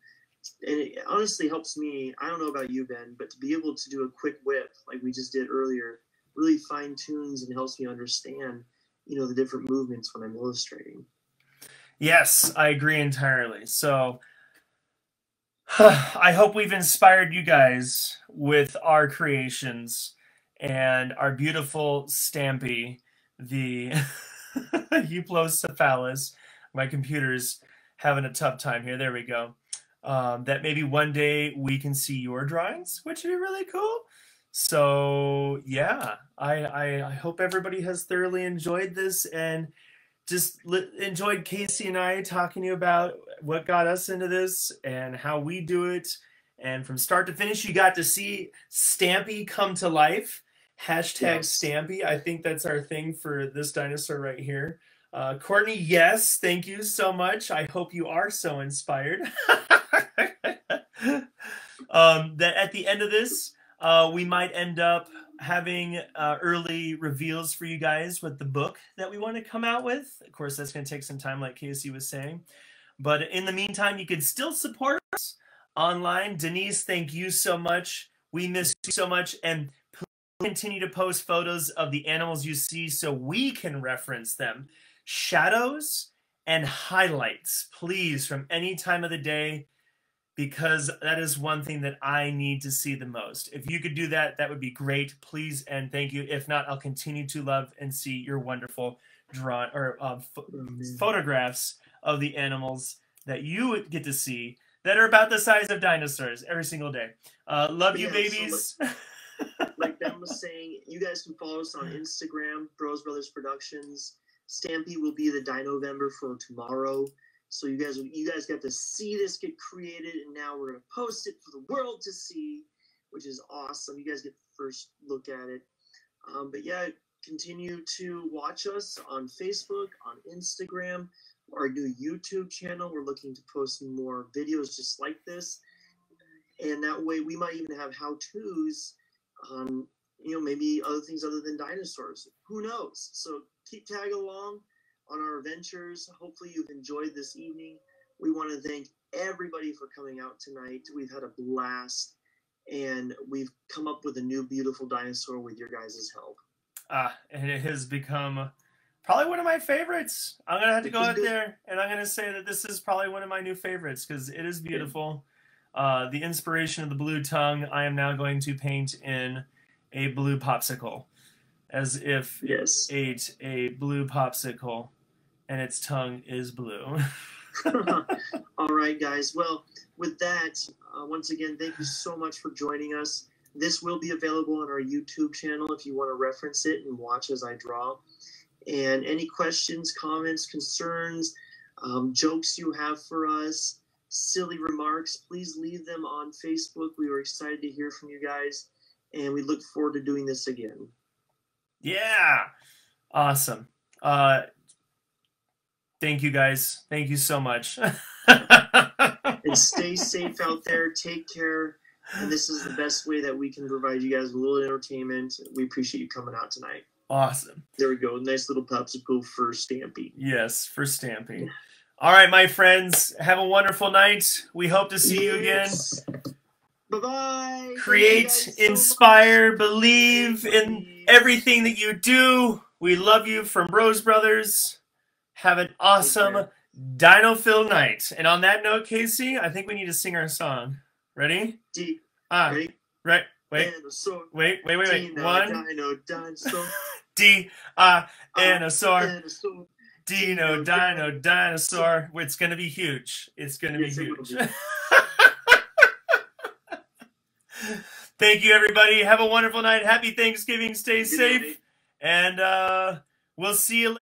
and it honestly helps me. I don't know about you, Ben, but to be able to do a quick whip like we just did earlier really fine tunes and helps me understand, you know, the different movements when I'm illustrating. yes, I agree entirely. So. (sighs) I hope we've inspired you guys with our creations and our beautiful Stampy, the (laughs) Euoplocephalus. My computer's having a tough time here. There we go. Um, that maybe one day we can see your drawings, which would be really cool. So yeah, I, I I hope everybody has thoroughly enjoyed this and just enjoyed Casey and I talking to you about what got us into this and how we do it. And from start to finish, you got to see Stampy come to life. Hashtag Yes. Stampy. I think that's our thing for this dinosaur right here. Uh, Courtney, yes, thank you so much. I hope you are so inspired. (laughs) um, that at the end of this, uh, we might end up having uh, early reveals for you guys with the book that we want to come out with. Of course, that's going to take some time, like Casey was saying. But in the meantime, you can still support us online. Denise, thank you so much. We miss you so much. And please continue to post photos of the animals you see so we can reference them. Shadows and highlights, please, from any time of the day because that is one thing that I need to see the most. If you could do that, that would be great. Please and thank you. If not, I'll continue to love and see your wonderful draw or uh, ph- photographs of the animals that you get to see that are about the size of dinosaurs every single day. Uh, love you, Yeah, so babies. like (laughs) Ben was saying, you guys can follow us on Instagram, Brose Brothers Productions. Stampy will be the Dinovember for tomorrow. So you guys you guys got to see this get created and now we're gonna post it for the world to see, which is awesome. You guys get first look at it. Um, but yeah, continue to watch us on Facebook, on Instagram, our new YouTube channel. We're looking to post more videos just like this. And that way we might even have how-tos on you know maybe other things other than dinosaurs. Who knows? So keep tagging along on our adventures. Hopefully you've enjoyed this evening. We want to thank everybody for coming out tonight. We've had a blast and we've come up with a new beautiful dinosaur with your guys' help. Ah, and it has become probably one of my favorites. I'm gonna have to go out there and I'm gonna say that this is probably one of my new favorites because it is beautiful. uh, the inspiration of the blue tongue, I am now going to paint in a blue popsicle, as if Yes. it ate a blue popsicle, and its tongue is blue. (laughs) (laughs) All right, guys. Well, with that, uh, once again, thank you so much for joining us. This will be available on our YouTube channel if you want to reference it and watch as I draw. And any questions, comments, concerns, um, jokes you have for us, silly remarks, please leave them on Facebook. We were excited to hear from you guys, and we look forward to doing this again. yeah, awesome. Uh, thank you guys. Thank you so much. (laughs) And stay safe out there. Take care. And this is the best way that we can provide you guys a little entertainment. We appreciate you coming out tonight. Awesome. There we go. Nice little popsicle for Stampy. Yes, for stamping. All right, my friends, have a wonderful night. We hope to see you again. Bye bye. Create, inspire, believe in everything that you do. We love you from Brose Brothers. Have an awesome Dinophil night. And on that note, Casey, I think we need to sing our song. Ready? D. Ah, Ready? right. Wait, wait, wait, wait, wait. Dino, One, Dino, dinosaur. (laughs) D, Ah, dinosaur. Dinosaur. Dino, dino, dinosaur. It's gonna be huge. It's gonna Yes, be huge. be. (laughs) Thank you, everybody. Have a wonderful night. Happy Thanksgiving. Stay Good safe. night. And uh, we'll see you later.